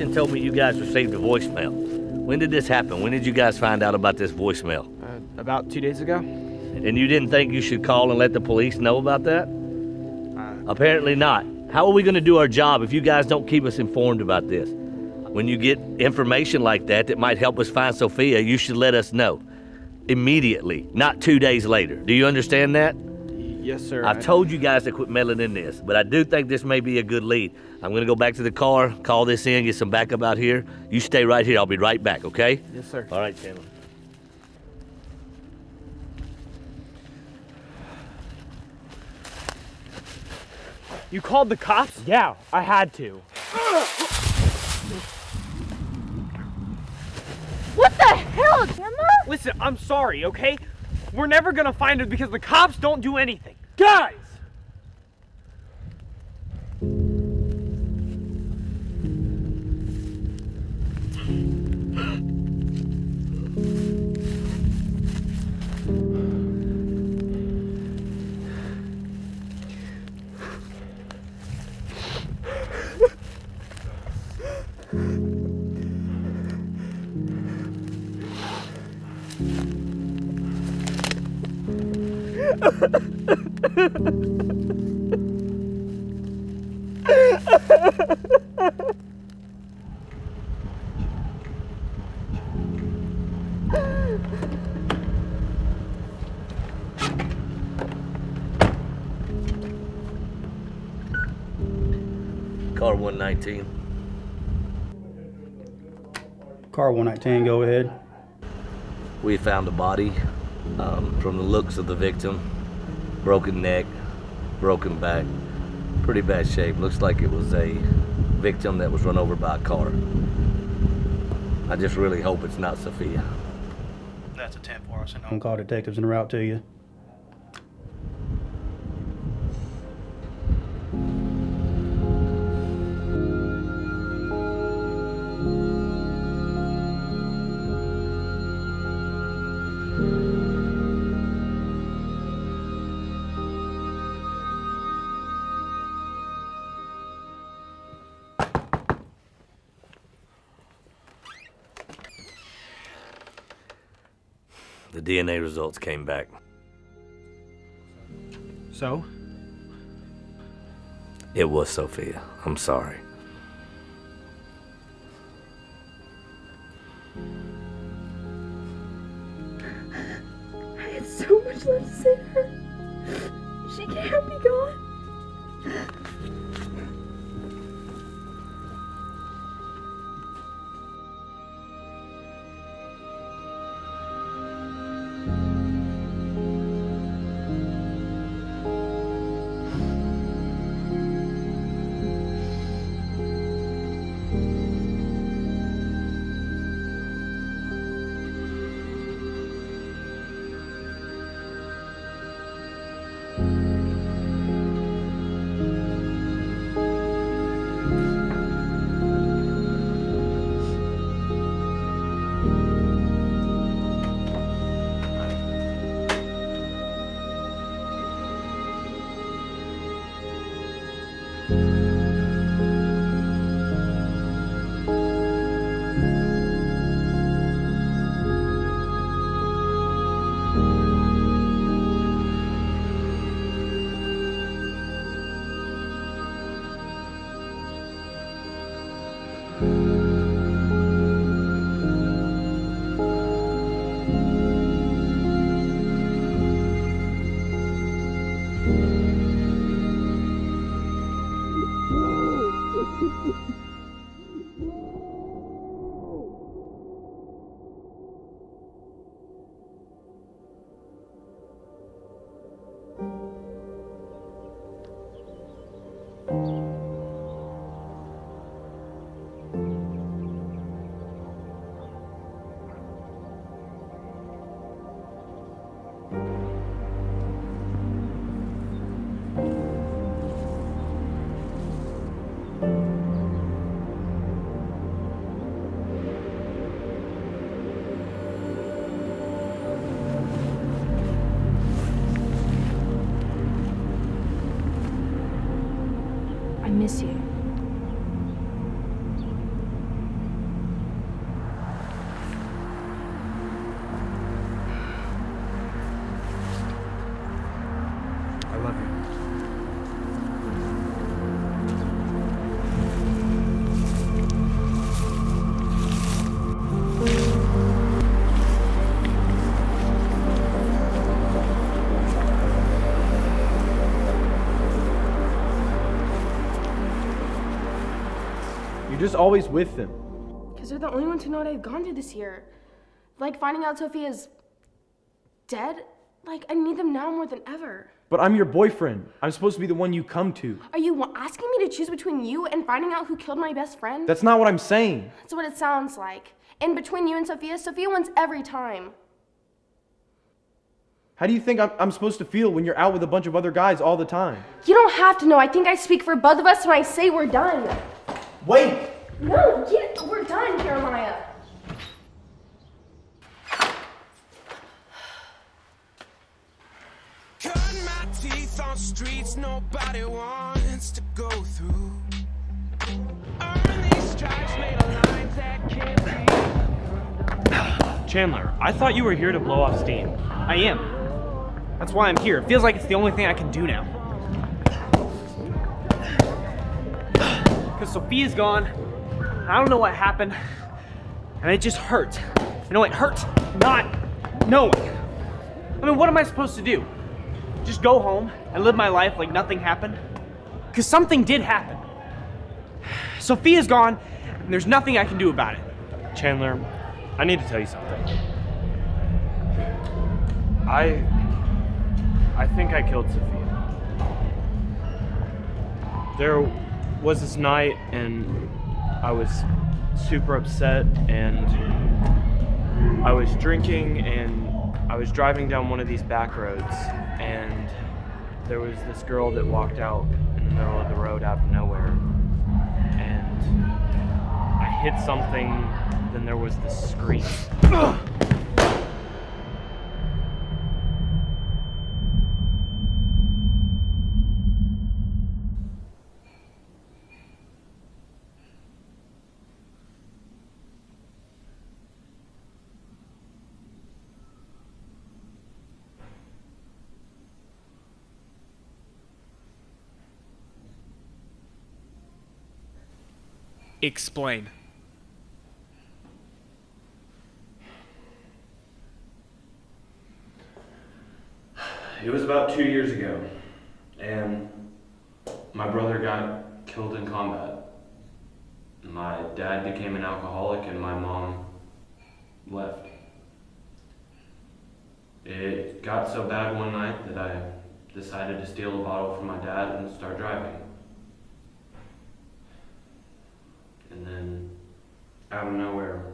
Speaker 9: Told me you guys received a voicemail. When did this happen? When did you guys find out about this voicemail?
Speaker 26: Uh, about two days ago.
Speaker 9: And you didn't think you should call and let the police know about that?
Speaker 26: Uh,
Speaker 9: Apparently not. How are we going to do our job if you guys don't keep us informed about this? When you get information like that that might help us find Sophia, you should let us know immediately, not two days later. Do you understand that?
Speaker 26: Yes, sir.
Speaker 9: I've
Speaker 26: I-
Speaker 9: told you guys to quit meddling in this, but I do think this may be a good lead. I'm going to go back to the car, call this in, get some backup out here. You stay right here. I'll be right back, okay?
Speaker 26: Yes, sir.
Speaker 9: All right, Chandler.
Speaker 34: You called the cops? Yeah, I had to.
Speaker 35: What the hell, Chandler?
Speaker 34: Listen, I'm sorry, okay? We're never gonna find her because the cops don't do anything. Guys!
Speaker 9: Car 119.
Speaker 36: Car 119, go ahead.
Speaker 9: We found a body. Um, from the looks of the victim, broken neck, broken back, pretty bad shape. Looks like it was a victim that was run over by a car. I just really hope it's not Sophia.
Speaker 36: That's a 10 for us. On call detectives en route to you.
Speaker 9: DNA results came back.
Speaker 3: So?
Speaker 9: It was Sophia. I'm sorry.
Speaker 37: You're just always with them.
Speaker 5: Because they're the only ones who know what I've gone through this year. Like finding out Sophia's dead. Like, I need them now more than ever.
Speaker 37: But I'm your boyfriend. I'm supposed to be the one you come to.
Speaker 5: Are you asking me to choose between you and finding out who killed my best friend?
Speaker 37: That's not what I'm saying.
Speaker 5: That's what it sounds like. And between you and Sophia, Sophia wins every time.
Speaker 37: How do you think I'm, I'm supposed to feel when you're out with a bunch of other guys all the time?
Speaker 5: You don't have to know. I think I speak for both of us when I say we're done.
Speaker 37: Wait!
Speaker 5: No, get, we're done, Jeremiah.
Speaker 24: Cut my teeth on streets nobody wants to go through. Earn these stripes made of lines that can't be.
Speaker 34: Chandler, I thought you were here to blow off steam.
Speaker 3: I am. That's why I'm here. It feels like it's the only thing I can do now. Because Sophia's gone. I don't know what happened. And it just hurts. You know, it hurts not knowing. I mean, what am I supposed to do? Just go home and live my life like nothing happened? Because something did happen. Sophia's gone, and there's nothing I can do about it.
Speaker 34: Chandler, I need to tell you something. I. I think I killed Sophia. There was this night, and I was super upset, and I was drinking, and I was driving down one of these back roads, and there was this girl that walked out in the middle of the road out of nowhere. And I hit something, then there was this scream.
Speaker 3: Explain.
Speaker 20: It was about two years ago, and my brother got killed in combat. My dad became an alcoholic, and my mom left. It got so bad one night that I decided to steal a bottle from my dad and start driving. And then, out of nowhere,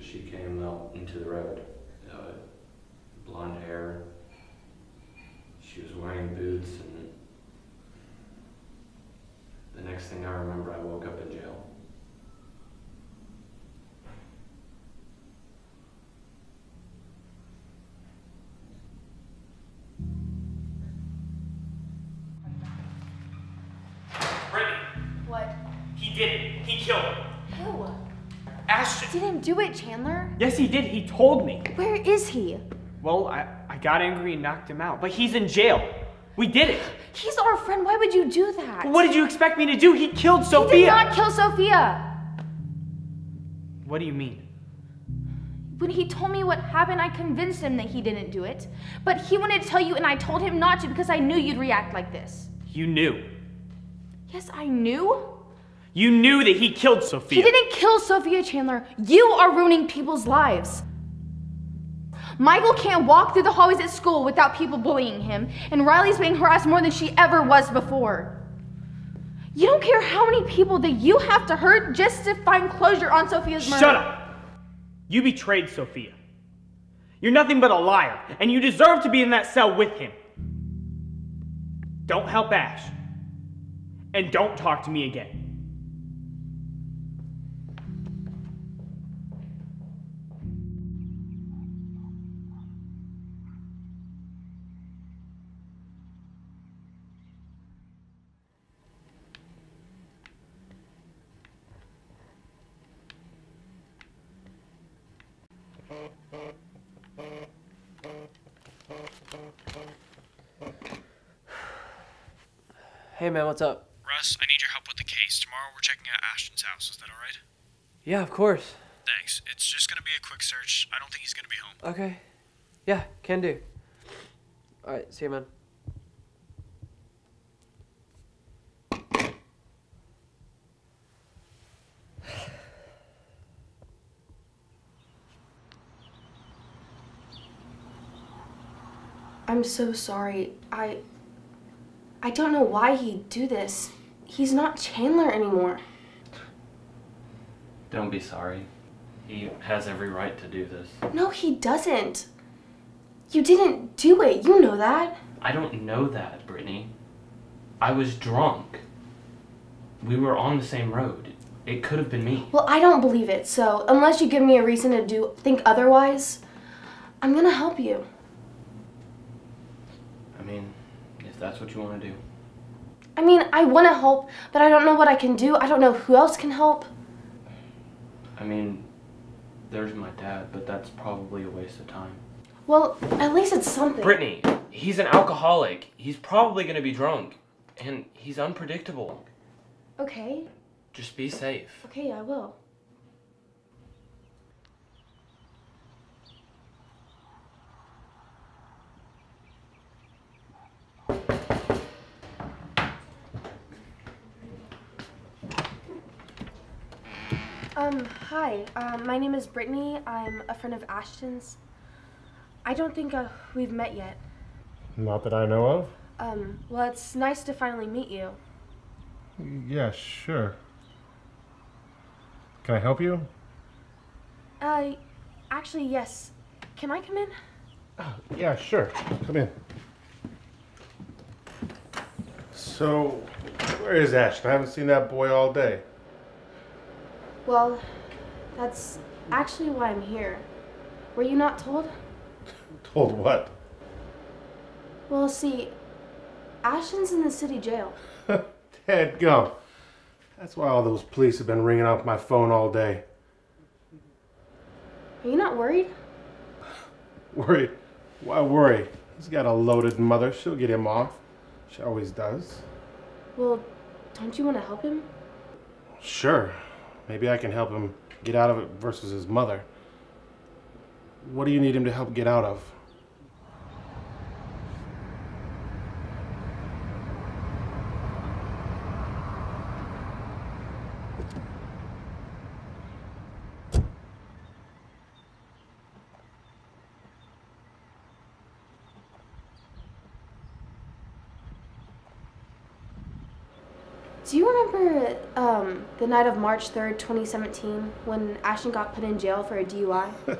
Speaker 20: she came out into the road. Uh, blonde hair. She was wearing boots, and the next thing I remember, I woke up in jail.
Speaker 3: Ashton.
Speaker 38: Didn't do it, Chandler.
Speaker 3: Yes, he did. He told me.
Speaker 38: Where is he?
Speaker 3: Well, I, I got angry and knocked him out, but he's in jail. We did it.
Speaker 38: He's our friend. Why would you do that?
Speaker 3: What did you expect me to do? He killed Sophia.
Speaker 38: He did not kill Sophia.
Speaker 3: What do you mean?
Speaker 38: When he told me what happened, I convinced him that he didn't do it. But he wanted to tell you, and I told him not to because I knew you'd react like this.
Speaker 3: You knew.
Speaker 38: Yes, I knew.
Speaker 3: You knew that he killed Sophia.
Speaker 38: He didn't kill Sophia Chandler. You are ruining people's lives. Michael can't walk through the hallways at school without people bullying him, and Riley's being harassed more than she ever was before. You don't care how many people that you have to hurt just to find closure on Sophia's murder.
Speaker 3: Shut up! You betrayed Sophia. You're nothing but a liar, and you deserve to be in that cell with him. Don't help Ash. And don't talk to me again.
Speaker 4: Hey man, what's up?
Speaker 39: Russ, I need your help with the case. Tomorrow we're checking out Ashton's house. Is that all right?
Speaker 4: Yeah, of course.
Speaker 39: Thanks. It's just gonna be a quick search. I don't think he's gonna be home.
Speaker 4: Okay. Yeah, can do. Alright, see you man.
Speaker 5: I'm so sorry. I. I don't know why he'd do this. He's not Chandler anymore.
Speaker 20: Don't be sorry. He has every right to do this.
Speaker 5: No, he doesn't. You didn't do it. You know that.
Speaker 20: I don't know that, Brittany. I was drunk. We were on the same road. It could have been me.
Speaker 5: Well, I don't believe it. So, unless you give me a reason to do think otherwise, I'm going to help you.
Speaker 20: I mean, if that's what you want to do.
Speaker 5: I mean, I want to help, but I don't know what I can do. I don't know who else can help.
Speaker 20: I mean, there's my dad, but that's probably a waste of time.
Speaker 5: Well, at least it's something.
Speaker 20: Brittany, he's an alcoholic. He's probably going to be drunk. And he's unpredictable.
Speaker 5: Okay.
Speaker 20: Just be safe.
Speaker 5: Okay, I will. Um, hi. Um, my name is Brittany. I'm a friend of Ashton's. I don't think uh, we've met yet.
Speaker 40: Not that I know of.
Speaker 5: Um, well, it's nice to finally meet you.
Speaker 40: Yeah, sure. Can I help you?
Speaker 5: Uh, actually, yes. Can I come in?
Speaker 40: Yeah, sure. Come in. So, where is Ashton? I haven't seen that boy all day.
Speaker 5: Well, that's actually why I'm here. Were you not told?
Speaker 40: Told what?
Speaker 5: Well, see, Ashton's in the city jail.
Speaker 40: Dead gum. That's why all those police have been ringing off my phone all day.
Speaker 5: Are you not worried?
Speaker 40: Worried? Why worry? He's got a loaded mother. She'll get him off. She always does.
Speaker 5: Well, don't you want to help him?
Speaker 40: Sure. Maybe I can help him get out of it versus his mother. What do you need him to help get out of?
Speaker 5: Do you remember um, the night of March 3rd, 2017, when Ashton got put in jail for a DUI?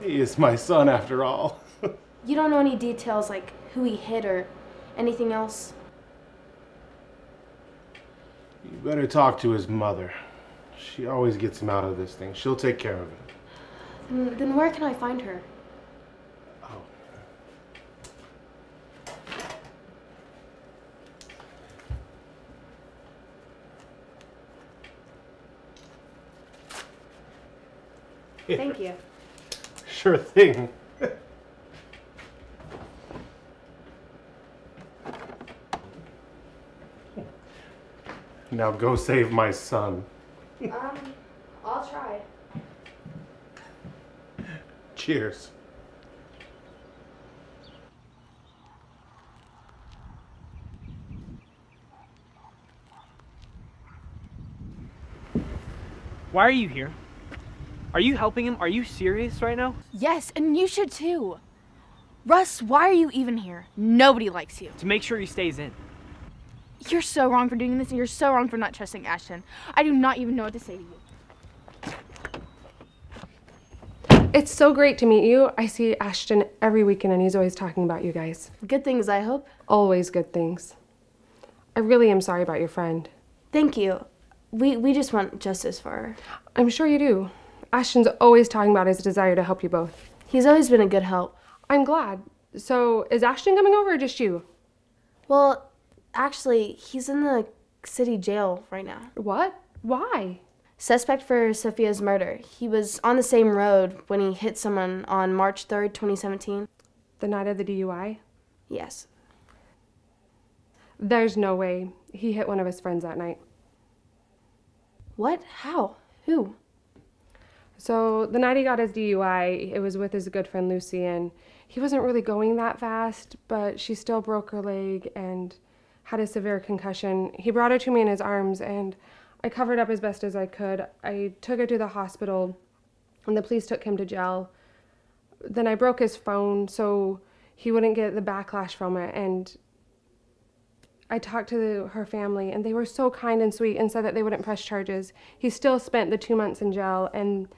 Speaker 40: He is my son after all.
Speaker 5: You don't know any details like who he hit or anything else?
Speaker 40: You better talk to his mother. She always gets him out of this thing. She'll take care of it.
Speaker 5: Then, then where can I find her? Thank you.
Speaker 40: Sure thing. now go save my son.
Speaker 5: Um, I'll try.
Speaker 40: Cheers.
Speaker 26: Why are you here? Are you helping him? Are you serious right now?
Speaker 35: Yes, and you should too. Russ, why are you even here? Nobody likes you.
Speaker 26: To make sure he stays in.
Speaker 35: You're so wrong for doing this, and you're so wrong for not trusting Ashton. I do not even know what to say to you.
Speaker 41: It's so great to meet you. I see Ashton every weekend and he's always talking about you guys.
Speaker 5: Good things, I hope.
Speaker 41: Always good things. I really am sorry about your friend.
Speaker 5: Thank you. We, we just want justice for her.
Speaker 41: I'm sure you do. Ashton's always talking about his desire to help you both.
Speaker 5: He's always been a good help.
Speaker 41: I'm glad. So, is Ashton coming over or just you?
Speaker 5: Well, actually, he's in the city jail right now.
Speaker 41: What? Why?
Speaker 5: Suspect for Sophia's murder. He was on the same road when he hit someone on March 3rd, 2017.
Speaker 41: The night of the DUI?
Speaker 5: Yes.
Speaker 41: There's no way. He hit one of his friends that night.
Speaker 5: What? How? Who?
Speaker 41: So, the night he got his DUI, it was with his good friend Lucy, and he wasn't really going that fast, but she still broke her leg and had a severe concussion. He brought her to me in his arms, and I covered up as best as I could. I took her to the hospital, and the police took him to jail. Then I broke his phone so he wouldn't get the backlash from it, and I talked to the, her family, and they were so kind and sweet and said that they wouldn't press charges. He still spent the two months in jail, and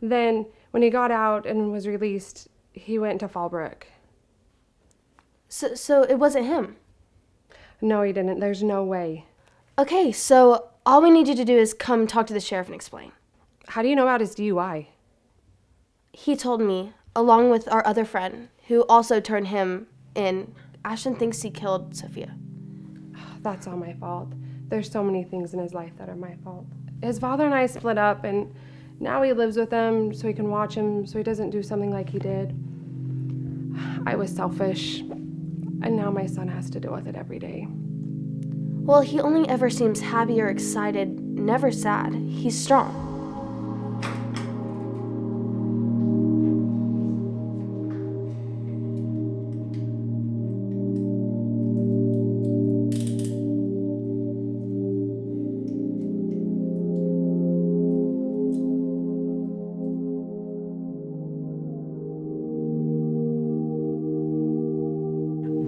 Speaker 41: then when he got out and was released, he went to Fallbrook.
Speaker 5: So, so it wasn't him?
Speaker 41: No, he didn't. There's no way.
Speaker 5: Okay, so all we need you to do is come talk to the sheriff and explain.
Speaker 41: How do you know about his DUI?
Speaker 5: He told me, along with our other friend, who also turned him in. Ashton thinks he killed Sophia.
Speaker 41: That's all my fault. There's so many things in his life that are my fault. His father and I split up, and now he lives with him so he can watch him so he doesn't do something like he did. I was selfish, and now my son has to deal with it every day.
Speaker 5: Well, he only ever seems happy or excited, never sad. He's strong.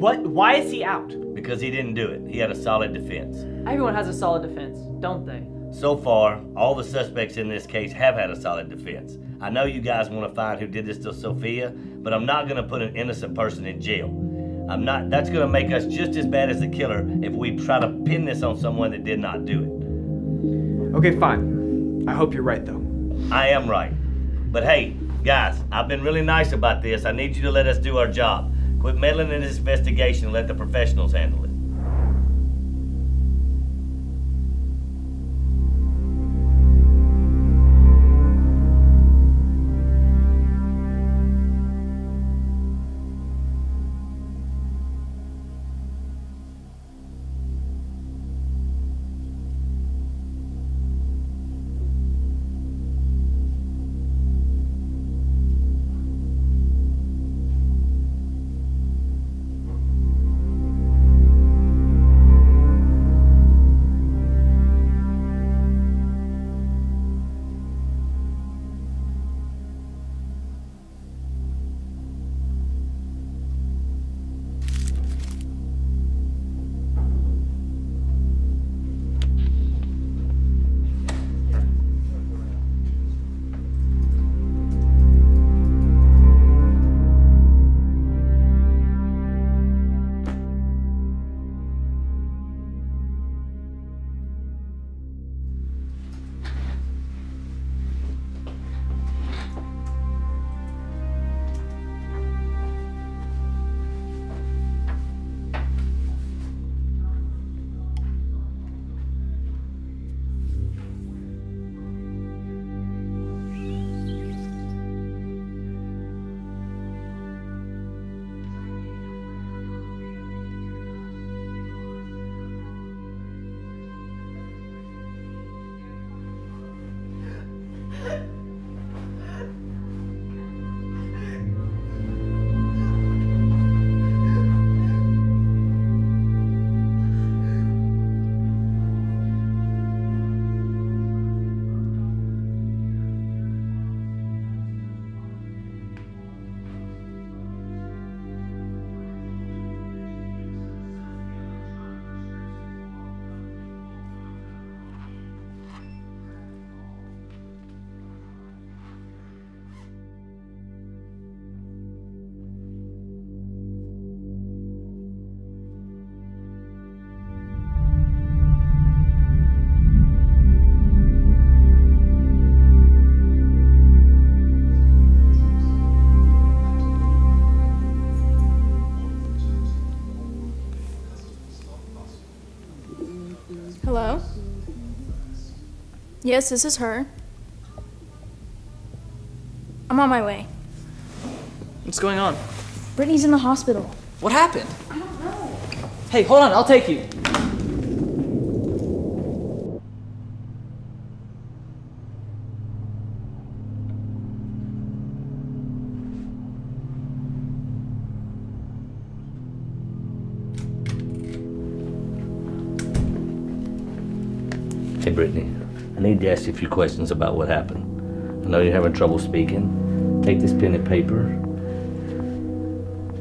Speaker 26: What? Why is he out?
Speaker 9: Because he didn't do it. He had a solid defense.
Speaker 23: Everyone has a solid defense, don't they?
Speaker 9: So far, all the suspects in this case have had a solid defense. I know you guys want to find who did this to Sophia, but I'm not going to put an innocent person in jail. I'm not. That's going to make us just as bad as the killer if we try to pin this on someone that did not do it.
Speaker 26: Okay, fine. I hope you're right, though.
Speaker 9: I am right. But hey, guys, I've been really nice about this. I need you to let us do our job. Quit meddling in this investigation let the professionals handle it.
Speaker 8: Hello? Yes, this is her. I'm on my way.
Speaker 33: What's going on?
Speaker 8: Brittany's in the hospital.
Speaker 33: What happened? I don't know. Hey, hold on, I'll take you.
Speaker 9: Ask you a few questions about what happened. I know you're having trouble speaking. Take this pen and paper.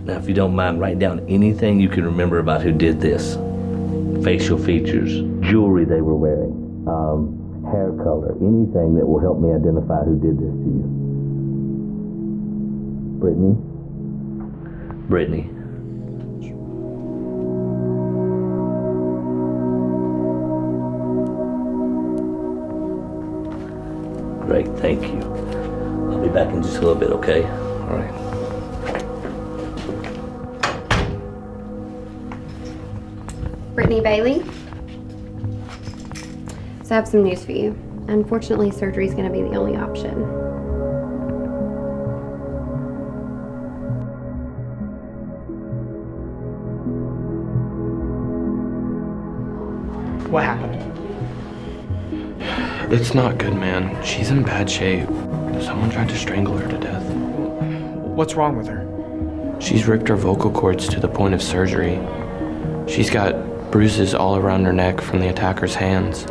Speaker 9: Now, if you don't mind, write down anything you can remember about who did this. Facial features, jewelry they were wearing, um, hair color, anything that will help me identify who did this to you. Brittany? Brittany. Great, thank you. I'll be back in just a little bit, okay? All right.
Speaker 42: Brittany Bailey. So I have some news for you. Unfortunately, surgery is going to be the only option.
Speaker 20: It's not good, man. She's in bad shape. Someone tried to strangle her to death.
Speaker 23: What's wrong with her?
Speaker 20: She's ripped her vocal cords to the point of surgery. She's got bruises all around her neck from the attacker's hands.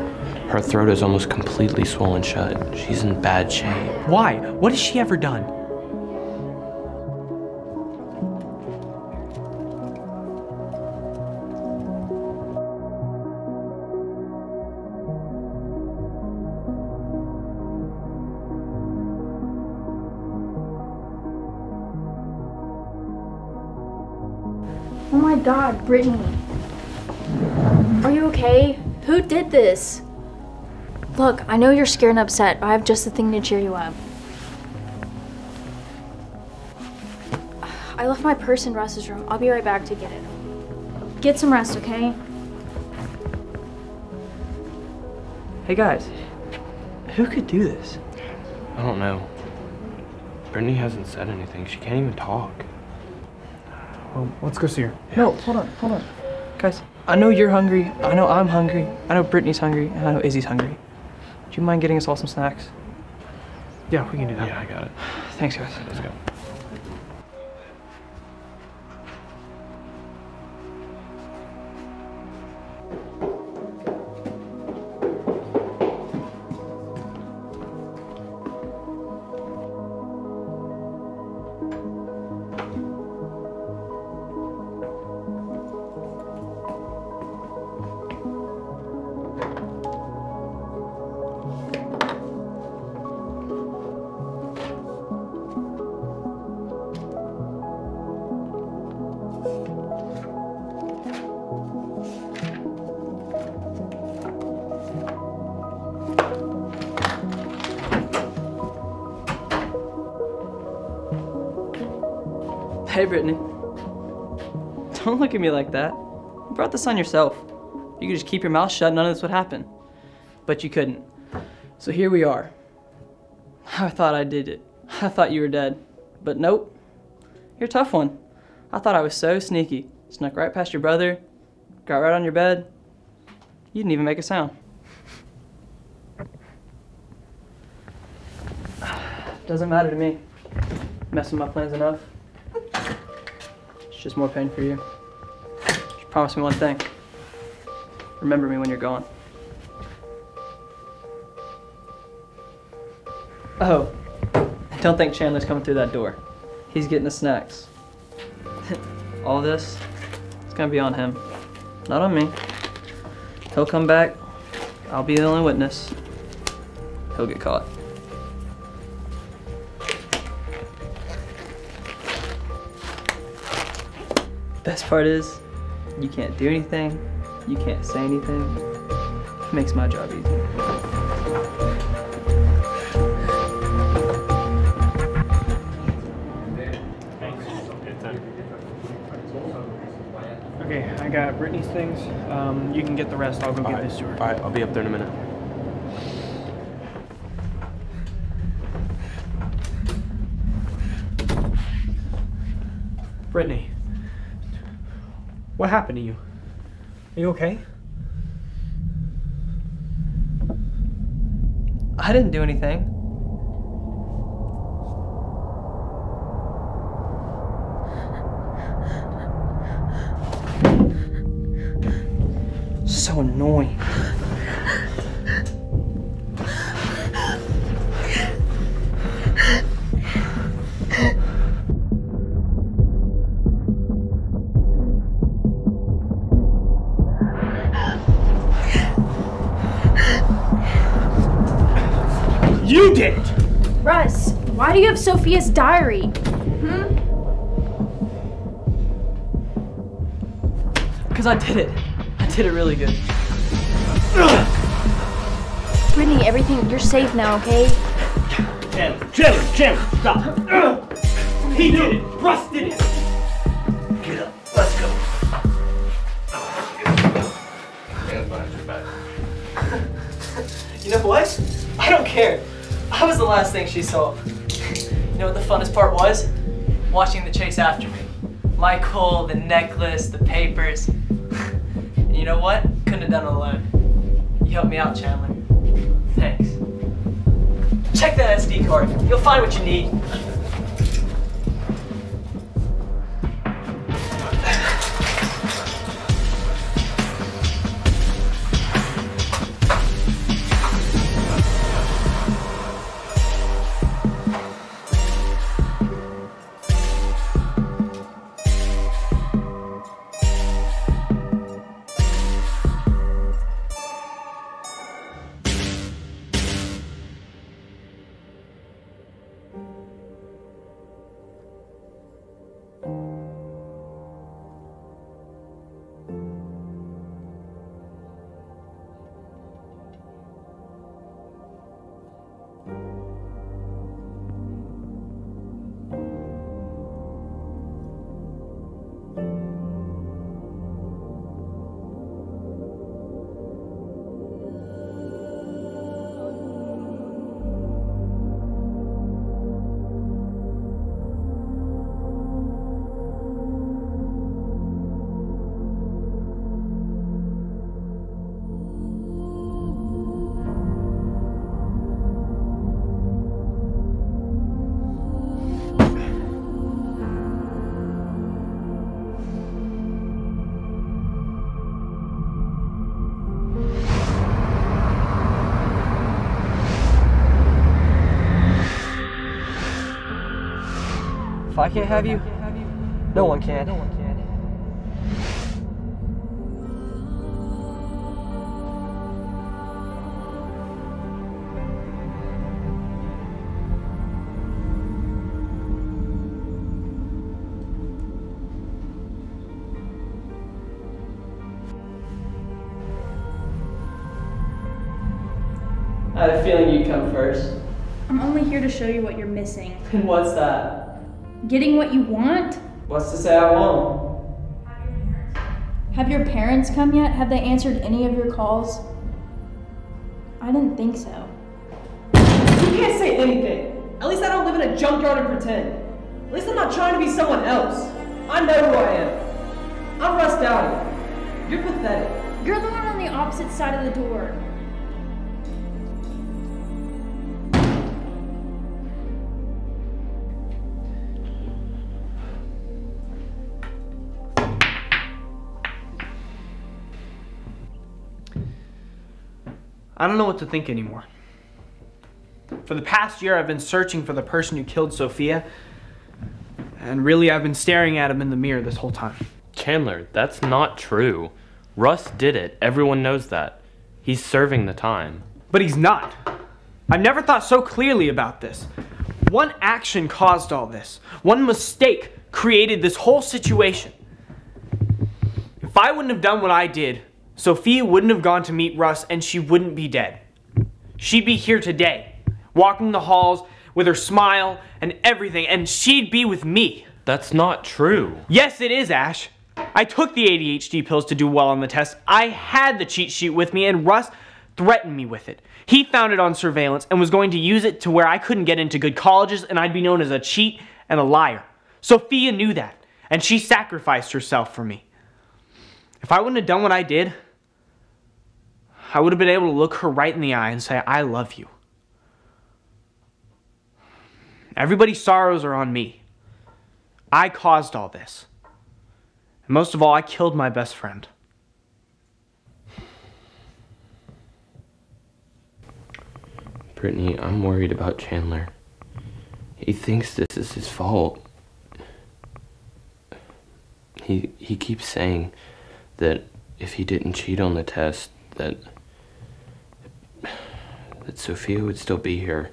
Speaker 20: Her throat is almost completely swollen shut. She's in bad shape.
Speaker 23: Why? What has she ever done?
Speaker 8: Brittany. Are you okay? Who did this? Look, I know you're scared and upset, but I have just the thing to cheer you up. I left my purse in Russ's room. I'll be right back to get it. Get some rest, okay?
Speaker 23: Hey guys, who could do this?
Speaker 20: I don't know. Brittany hasn't said anything. She can't even talk.
Speaker 23: Well, let's go see her. No, hold on, hold on. Guys, I know you're hungry. I know I'm hungry. I know Brittany's hungry. And I know Izzy's hungry. Do you mind getting us all some snacks? Yeah, we can do that.
Speaker 20: Yeah, I got it.
Speaker 23: Thanks, guys.
Speaker 20: Let's go.
Speaker 33: Brittany. Don't look at me like that. You brought this on yourself. You could just keep your mouth shut, none of this would happen. But you couldn't. So here we are. I thought I did it. I thought you were dead. But nope. You're a tough one. I thought I was so sneaky. Snuck right past your brother, got right on your bed. You didn't even make a sound. Doesn't matter to me. Messing my plans enough. Just more pain for you. Just promise me one thing. Remember me when you're gone. Oh, and don't think Chandler's coming through that door. He's getting the snacks. All this, it's gonna be on him, not on me. He'll come back. I'll be the only witness. He'll get caught. Best part is, you can't do anything, you can't say anything. Makes my job easy.
Speaker 23: Okay,
Speaker 3: I got Brittany's things. Um, you can get the rest. I'll go give this to her.
Speaker 20: All right, I'll be up there in a minute.
Speaker 3: Brittany, what happened to you? Are you okay?
Speaker 23: I didn't do anything. So annoying.
Speaker 43: Sophia's diary? Hmm?
Speaker 23: Because I did it. I did it really good.
Speaker 43: Brittany, everything, you're safe now, okay?
Speaker 3: Chandler, Chandler, Chandler, stop! He did it! Russ did it!
Speaker 9: Get up. Let's go.
Speaker 23: You know what? I don't care. I was the last thing she saw. You know what the funnest part was? Watching the chase after me. Michael, the necklace, the papers. And you know what? Couldn't have done it alone. You helped me out, Chandler. Thanks. Check that SD card. You'll find what you need. Can't have you, no one can. No one can. I had a feeling you'd come first.
Speaker 8: I'm only here to show you what you're missing.
Speaker 23: And what's that?
Speaker 8: Getting what you want?
Speaker 23: What's to say I won't?
Speaker 8: Have your parents come yet? Have they answered any of your calls? I didn't think so.
Speaker 23: You can't say anything. At least I don't live in a junkyard and pretend. At least I'm not trying to be someone else. I know who I am. I'm Russ Dowdy. You're pathetic.
Speaker 8: You're the one on the opposite side of the door.
Speaker 3: I don't know what to think anymore. For the past year, I've been searching for the person who killed Sophia, and really, I've been staring at him in the mirror this whole time.
Speaker 20: Chandler, that's not true. Russ did it. Everyone knows that. He's serving the time.
Speaker 3: But he's not. I've never thought so clearly about this. One action caused all this. One mistake created this whole situation. If I wouldn't have done what I did, Sophia wouldn't have gone to meet Russ and she wouldn't be dead. She'd be here today, walking the halls with her smile and everything, and she'd be with me.
Speaker 20: That's not true.
Speaker 3: Yes, it is, Ash. I took the ADHD pills to do well on the test. I had the cheat sheet with me, and Russ threatened me with it. He found it on surveillance and was going to use it to where I couldn't get into good colleges and I'd be known as a cheat and a liar. Sophia knew that, and she sacrificed herself for me. If I wouldn't have done what I did, I would have been able to look her right in the eye and say, I love you. Everybody's sorrows are on me. I caused all this. And most of all, I killed my best friend.
Speaker 20: Brittany, I'm worried about Chandler. He thinks this is his fault. He he keeps saying that if he didn't cheat on the test, that that Sophia would still be here.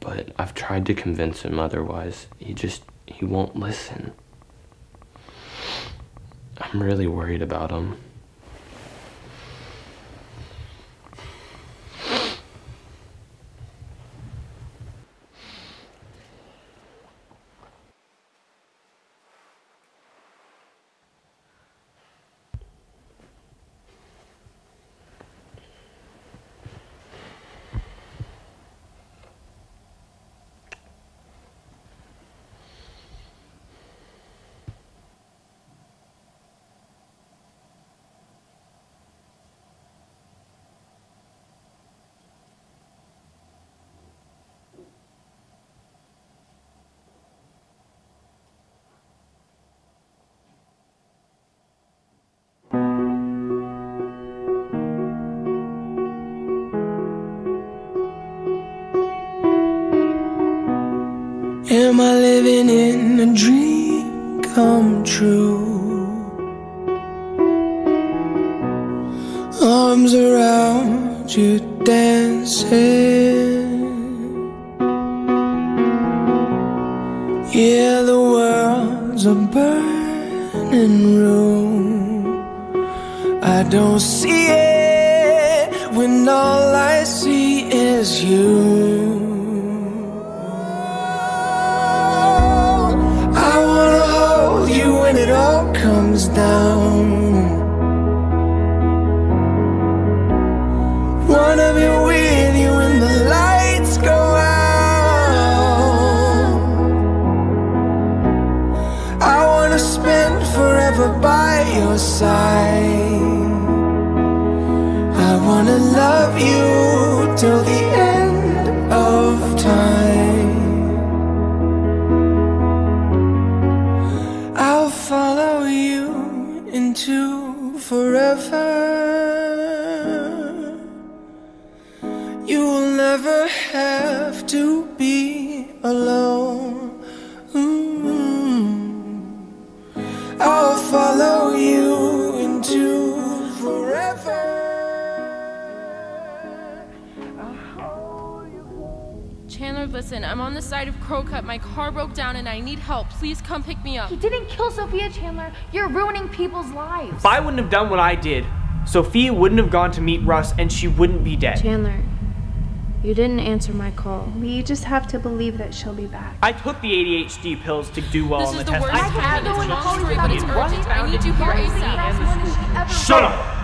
Speaker 20: But I've tried to convince him otherwise. He just he won't listen. I'm really worried about him.
Speaker 24: Comes down. Wanna be with you when the lights go out. I wanna spend forever by your side. I wanna love you till the
Speaker 2: I'm on the side of Crowcut. My car broke down and I need help. Please come pick me up.
Speaker 5: He didn't kill Sophia Chandler. You're ruining people's lives.
Speaker 3: If I wouldn't have done what I did, Sophia wouldn't have gone to meet Russ and she wouldn't be dead.
Speaker 2: Chandler, you didn't answer my call.
Speaker 16: We just have to believe that she'll be back.
Speaker 3: I took the ADHD pills to do well
Speaker 2: This
Speaker 3: on the test.
Speaker 2: This is the
Speaker 3: test.
Speaker 2: worst
Speaker 3: I
Speaker 2: I've
Speaker 3: had
Speaker 2: had in
Speaker 3: the
Speaker 2: my
Speaker 3: cheat
Speaker 2: history,
Speaker 3: sheet
Speaker 2: but it's urgent. I need you here ASAP.
Speaker 3: Shut up!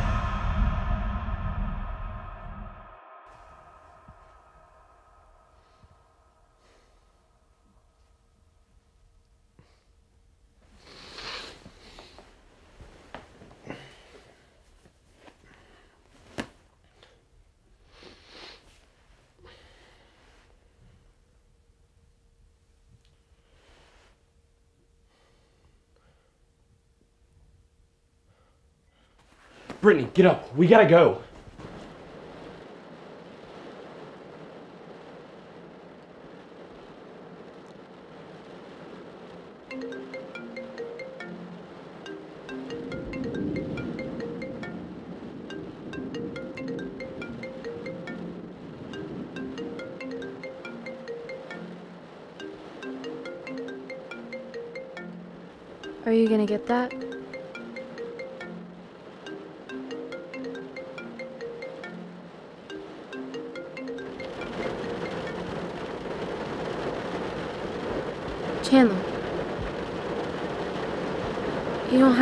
Speaker 20: Brittany, get up. We gotta go.
Speaker 2: Are you gonna get that?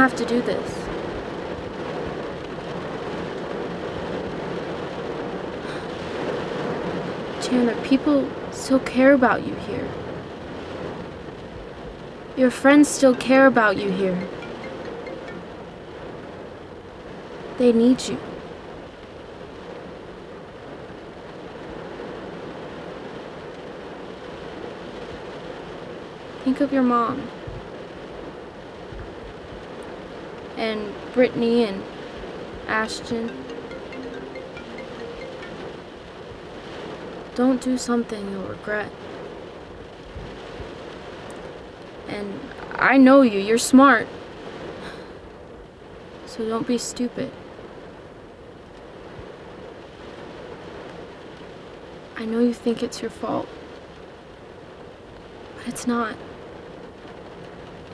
Speaker 2: Have to do this. Chandler, people still care about you here. Your friends still care about you here. They need you. Think of your mom. And Brittany and Ashton. Don't do something you'll regret. And I know you, you're smart. So don't be stupid. I know you think it's your fault. But it's not.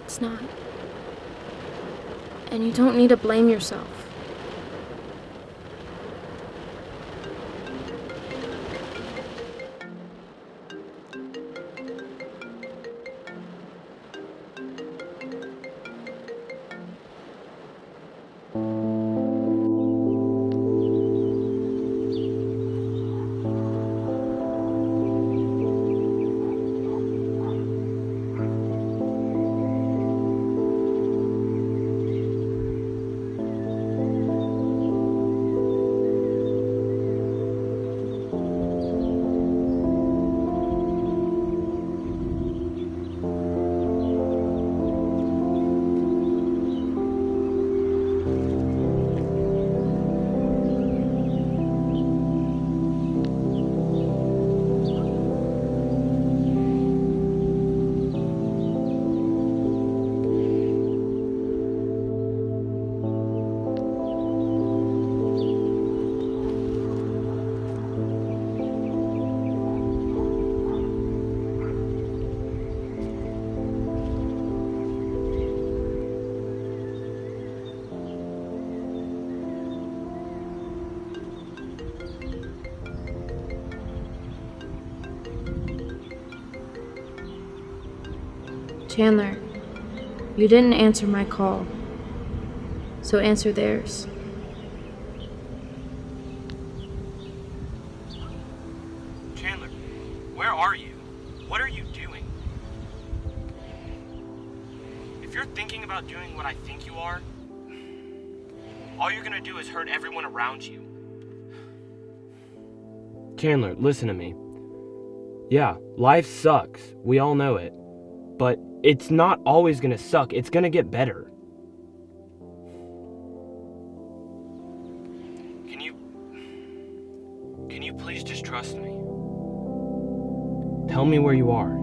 Speaker 2: It's not. And you don't need to blame yourself. You didn't answer my call. So answer theirs.
Speaker 20: Chandler, where are you? What are you doing? If you're thinking about doing what I think you are, all you're gonna do is hurt everyone around you. Chandler, listen to me. Yeah, life sucks. We all know it. It's not always gonna suck, it's gonna get better. Can you. Can you please just trust me? Tell me where you are.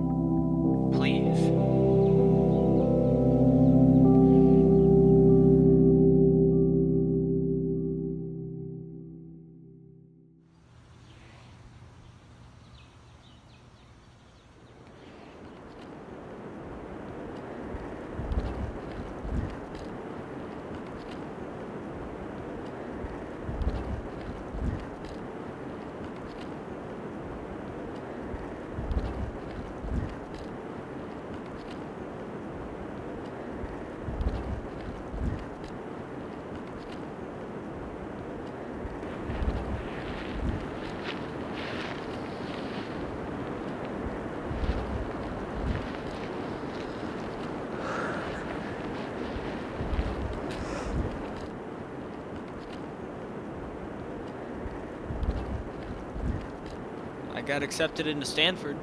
Speaker 3: Got accepted into Stanford.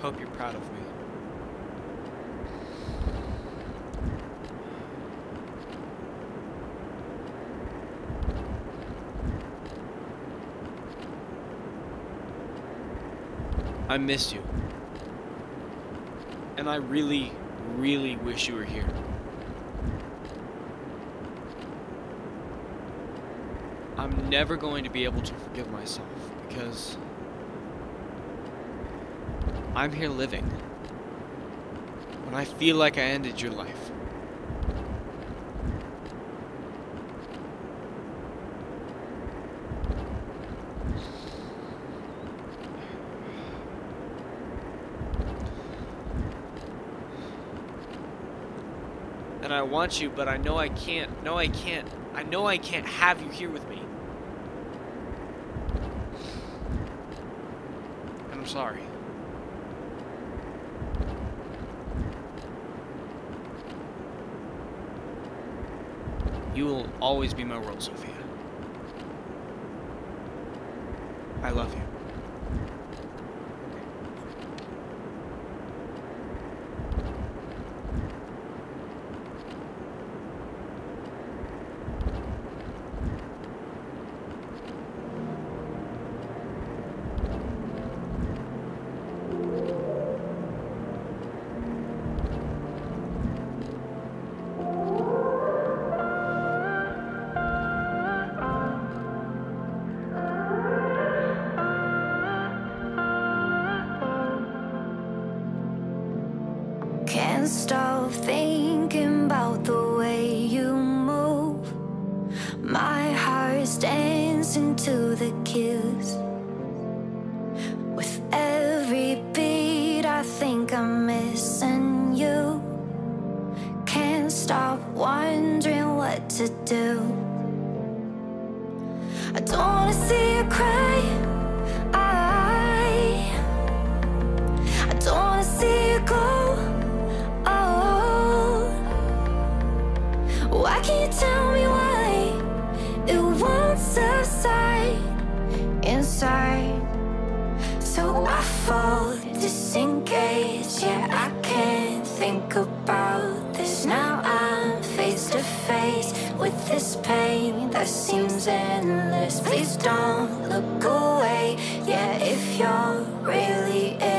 Speaker 3: Hope you're proud of me. I miss you. And I really, really wish you were here. never going to be able to forgive myself because I'm here living. When I feel like I ended your life.
Speaker 44: And I want you, but I know I can't. No, I can't. I know I can't have you here with me. sorry. You will always be my world, Sophia.
Speaker 19: this pain that seems endless. Please don't look away. Yeah, if you're really.